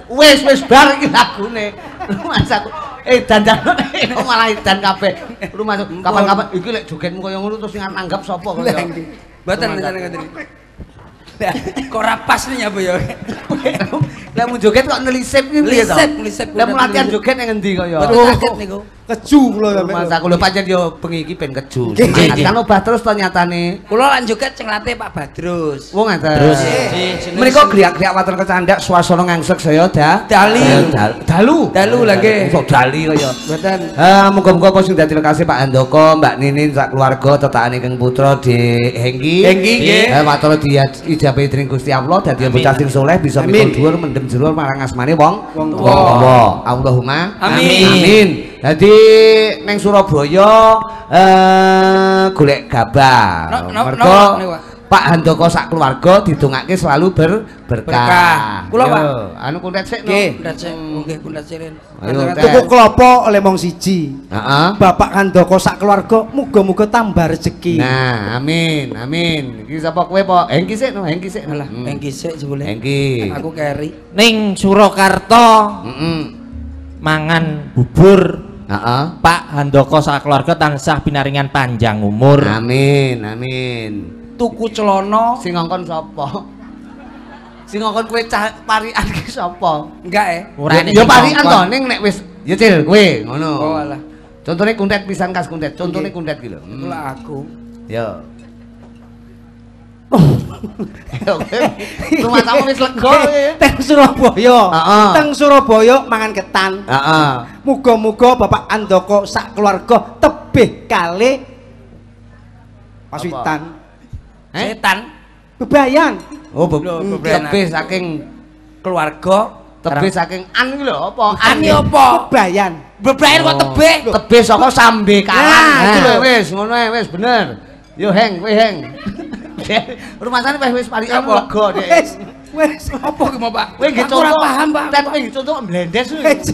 Wis wis bar iki lagune. Lu Mas aku eh dandan kok malah dan kabeh. Lu masuk kapan-kapan iki lek jogetmu kaya ngono terus sing nanggap sapa kaya. Mboten rencana ngoten kok ora pas nih apa ya? Lah mau joget kok nelisip piye to? Nelisip. Lah mau latihan joget ning endi kaya? Mboten kaget niku. Keju kula Mas aku lho pancen yo bengi iki ben keju. Kan obah terus to nyatane. Kula lan joget sing latih Pak Badrus. Wong ngaten. Terus. Menika griak-griak waten kecandak suasana ngangsek saya dah. Dali. Dal- Dalu. Dalu lah, nggih. Sok dali kaya. Mboten. Ah, muga-muga apa sing dadi lekase Pak Handoko, Mbak Ninin sak keluarga tetakane Kang Putra di Hengki. Hengki, nggih. Eh matur diijabahi dening Gusti Allah dadi bocah sing saleh bisa mikul dhuwur mendem jero marang asmane wong Wong tuwa. Allahumma Amin. Amin. Dadi ning Surabaya eh golek gabah. No- no- Mergo no- Pak. Handoko sak keluarga didongake selalu ber berkah. Kula, Pak. Anu kuntet sik no. Nggih, sik. Tuku klopo oleh mong siji. Heeh. Bapak Handoko sak keluarga muga-muga tambah rezeki. Nah, amin, amin. Iki sapa kowe po? Hengki sik no, Hengki sik. Alah, Hmm. engki sik jebule. Hengki. Aku keri. Ning Surakarta Heeh. mangan bubur Heeh. Pak Handoko sak keluarga tansah pinaringan panjang umur. Amin, amin. Tuku celana Sing ngongkon sapa? Sing ngongkon kowe cah parian ki sapa? enggak eh. Urane Ya sing parian to, ning nek wis ya cil kowe ngono. Oh alah. Contone kuntet pisan kas kuntet. Kuntet ki lho. Hmm. Kula aku. Ya. Rumah kamu wis lega. ya. Teng Surabaya. Teng Surabaya mangan ketan. Heeh. Muga-muga Bapak Andoko sak keluarga tebih kali Paswitan. Eh? Setan Bebayan. Oh, be- hmm, bebenan. tebih saking keluarga tebih saking an ki lho apa? Ani apa? Bebayan. Bebrayan kok tebih. Tebih saka sambe karan. Nah, Itu itu lho wis, ngono wis bener. Yo heng, kowe heng. Rumasane wis wis parikan Apa? lega dek. Wes, wes. Apa ki mau, Pak? Kowe nggih contoh. paham, Pak. Tet kowe nggih contoh. Wes.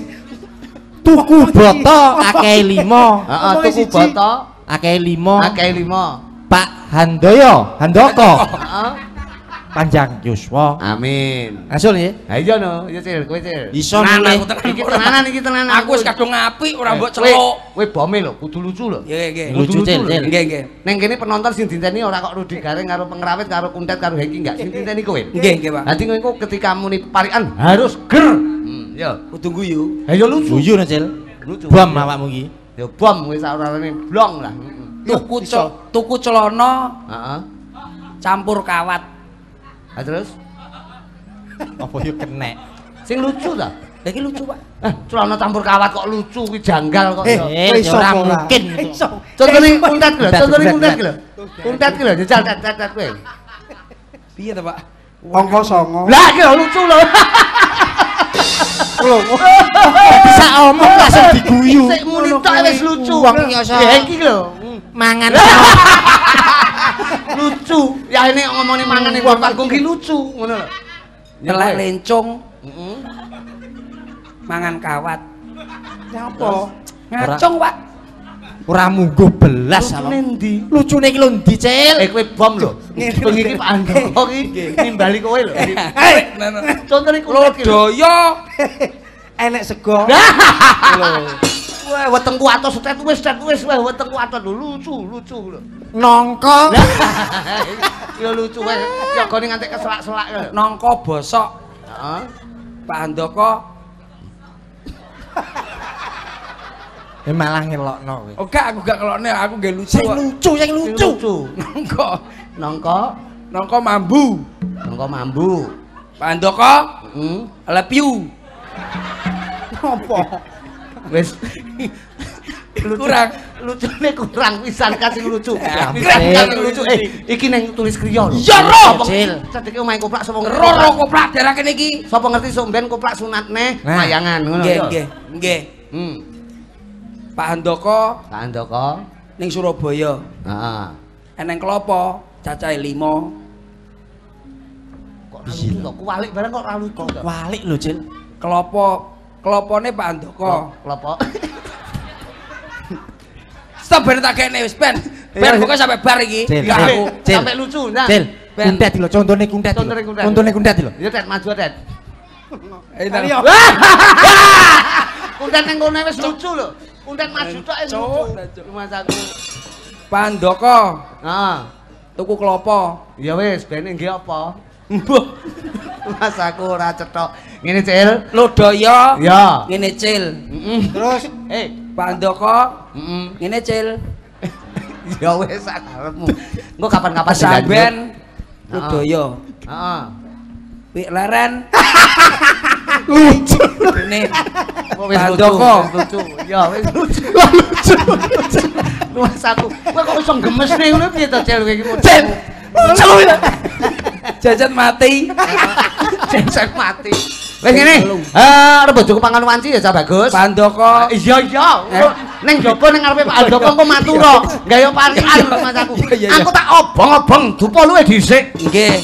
Tuku boto akeh limo. Heeh, tuku boto Akeh limo. akeh lima. Pak Handoyo, Handoko. Heeh. Panjang yuswa. Amin. Asul ya. Ha iya no, ya cil, kowe cil. Iso Tenan aku tenan. Iki tenanan iki tenanan. Aku wis kadung apik ora mbok Eh, celuk. kowe- Kowe bome lho, kudu lucu lho. Nggih, nggih. Lucu, Kudu Cil. Nggih, nggih. Neng kene penonton sing dinteni ora kok Rudi Garing karo pengrawit karo kuntet karo Hengki enggak sing dinteni kowe. Nggih, nggih, Pak. Nanti kowe ketika muni parian harus ger. Hmm, ya. Kudu guyu. Ha ya lucu. Guyu no, Cil. Lucu. Bom awakmu iki. Ya bom wis orane blong lah. Tuku tuku celana Heeh. campur kawat. Ha terus Apa yo kenek. sing lucu ta? Lah iki lucu, Pak. Eh, celana campur kawat kok lucu kuwi janggal kok Eh, ya. Eh, ora mungkin. Iso. Contone kuntet lho, contone kuntet, lho. Kuntet lho, jajal tet tet tet kowe. Piye to, Pak? Angka songo. Lah ki lho lucu lho. Lho, Bisa omong langsung diguyu. Sik muni tok wis lucu. Wong iki iso. Ya iki lho. Mangan. lucu. Ya ini ngomongin mangan ning Pak Agung ki lucu, ngono lho. Ya, lencung Heeh. mangan kawat. Nyapa? Ngacung, Pak. Ora munggo belas Lucune awak. ndi? Lucune iki lho ndi, Cil? Eh kowe bom lho. Bengi iki Pak Andoko iki nimbali kowe lho. Eh, nah, nah. Contone kuntet ki lho. Lodaya. Enek sego. Wah, wetengku atos tet wis tet wis wah wetengku atos lho lucu, lucu lho. Nongko. Ya lucu wae. Ya gone nganti keselak-selak. Nangka bosok Heeh. Pak Handoko. Eh malah ngelokno kowe. Oh, gak, aku gak kelokne, aku gak lucu. Sing lucu, sing lucu. Lucu. Nangka. Nongko, Nangka mambu. nongko mambu. Pak Handoko, Heeh. Love you. Apa? Wis Kurang. lucune kurang pisan kasih lucu. Cil. kasih lucu. Eh, iki neng tulis kriya lho. Ya, Rob. Cil. Sedike omahe koplak sapa ngerti. Roro koplak daerah kene iki. Sapa ngerti sok mben koplak sunatne wayangan ngono Nggih, nggih, nggih. Hmm. Pak Handoko Pak Andoko. ning Surabaya. Heeh. Eneng klopo, cacahe 5. Kok lucu kok kualik barang kok lucu kok. Walik lho, Cil. Klopo, klopone Pak Handoko. Klopo. Stop ben tak kene wis ben. Ben pokoke sampe bar iki. Cil. aku. Sampai lucu, nah. Cil, kuntet lho, contone kuntet. lho. Contone kuntet. Contone kuntet lho. Ya Tet maju Tet. Eh, Ayo. Kuntet nang kono wis lucu lho. Kuntet maju tok lucu. Cuma aku. Pak Handoko Heeh. tuku klopo. Ya wis, ben nggih apa? Mbah, Mas aku ora cetok. Ngene, Cil. lodaya. Ya. Ngene cil. Heeh. Terus Eh, Pak Andoko Heeh. ngene cil Ya wis sak karepmu. Engko kapan-kapan sampean Heeh. Ludoyo Heeh. Wik leren lucu ini Oh, wis lucu. Ya wis lucu. lucu. Luwes aku. Kowe kok iso gemes nih ngono piye to cel kowe iki? Cel. Lucu ya. Jajan mati. Censek mati. Wis ngene. Eh rebut cukup pangan wanci ya Cak Bagus. Pandoko. Eh, iya iya. Eh. Ning njopo ning ngarepe Pak Andoko engko matur. Gayo parkiran Mas aku. Aku tak obong-obong dupa luwe dhisik. Nggih.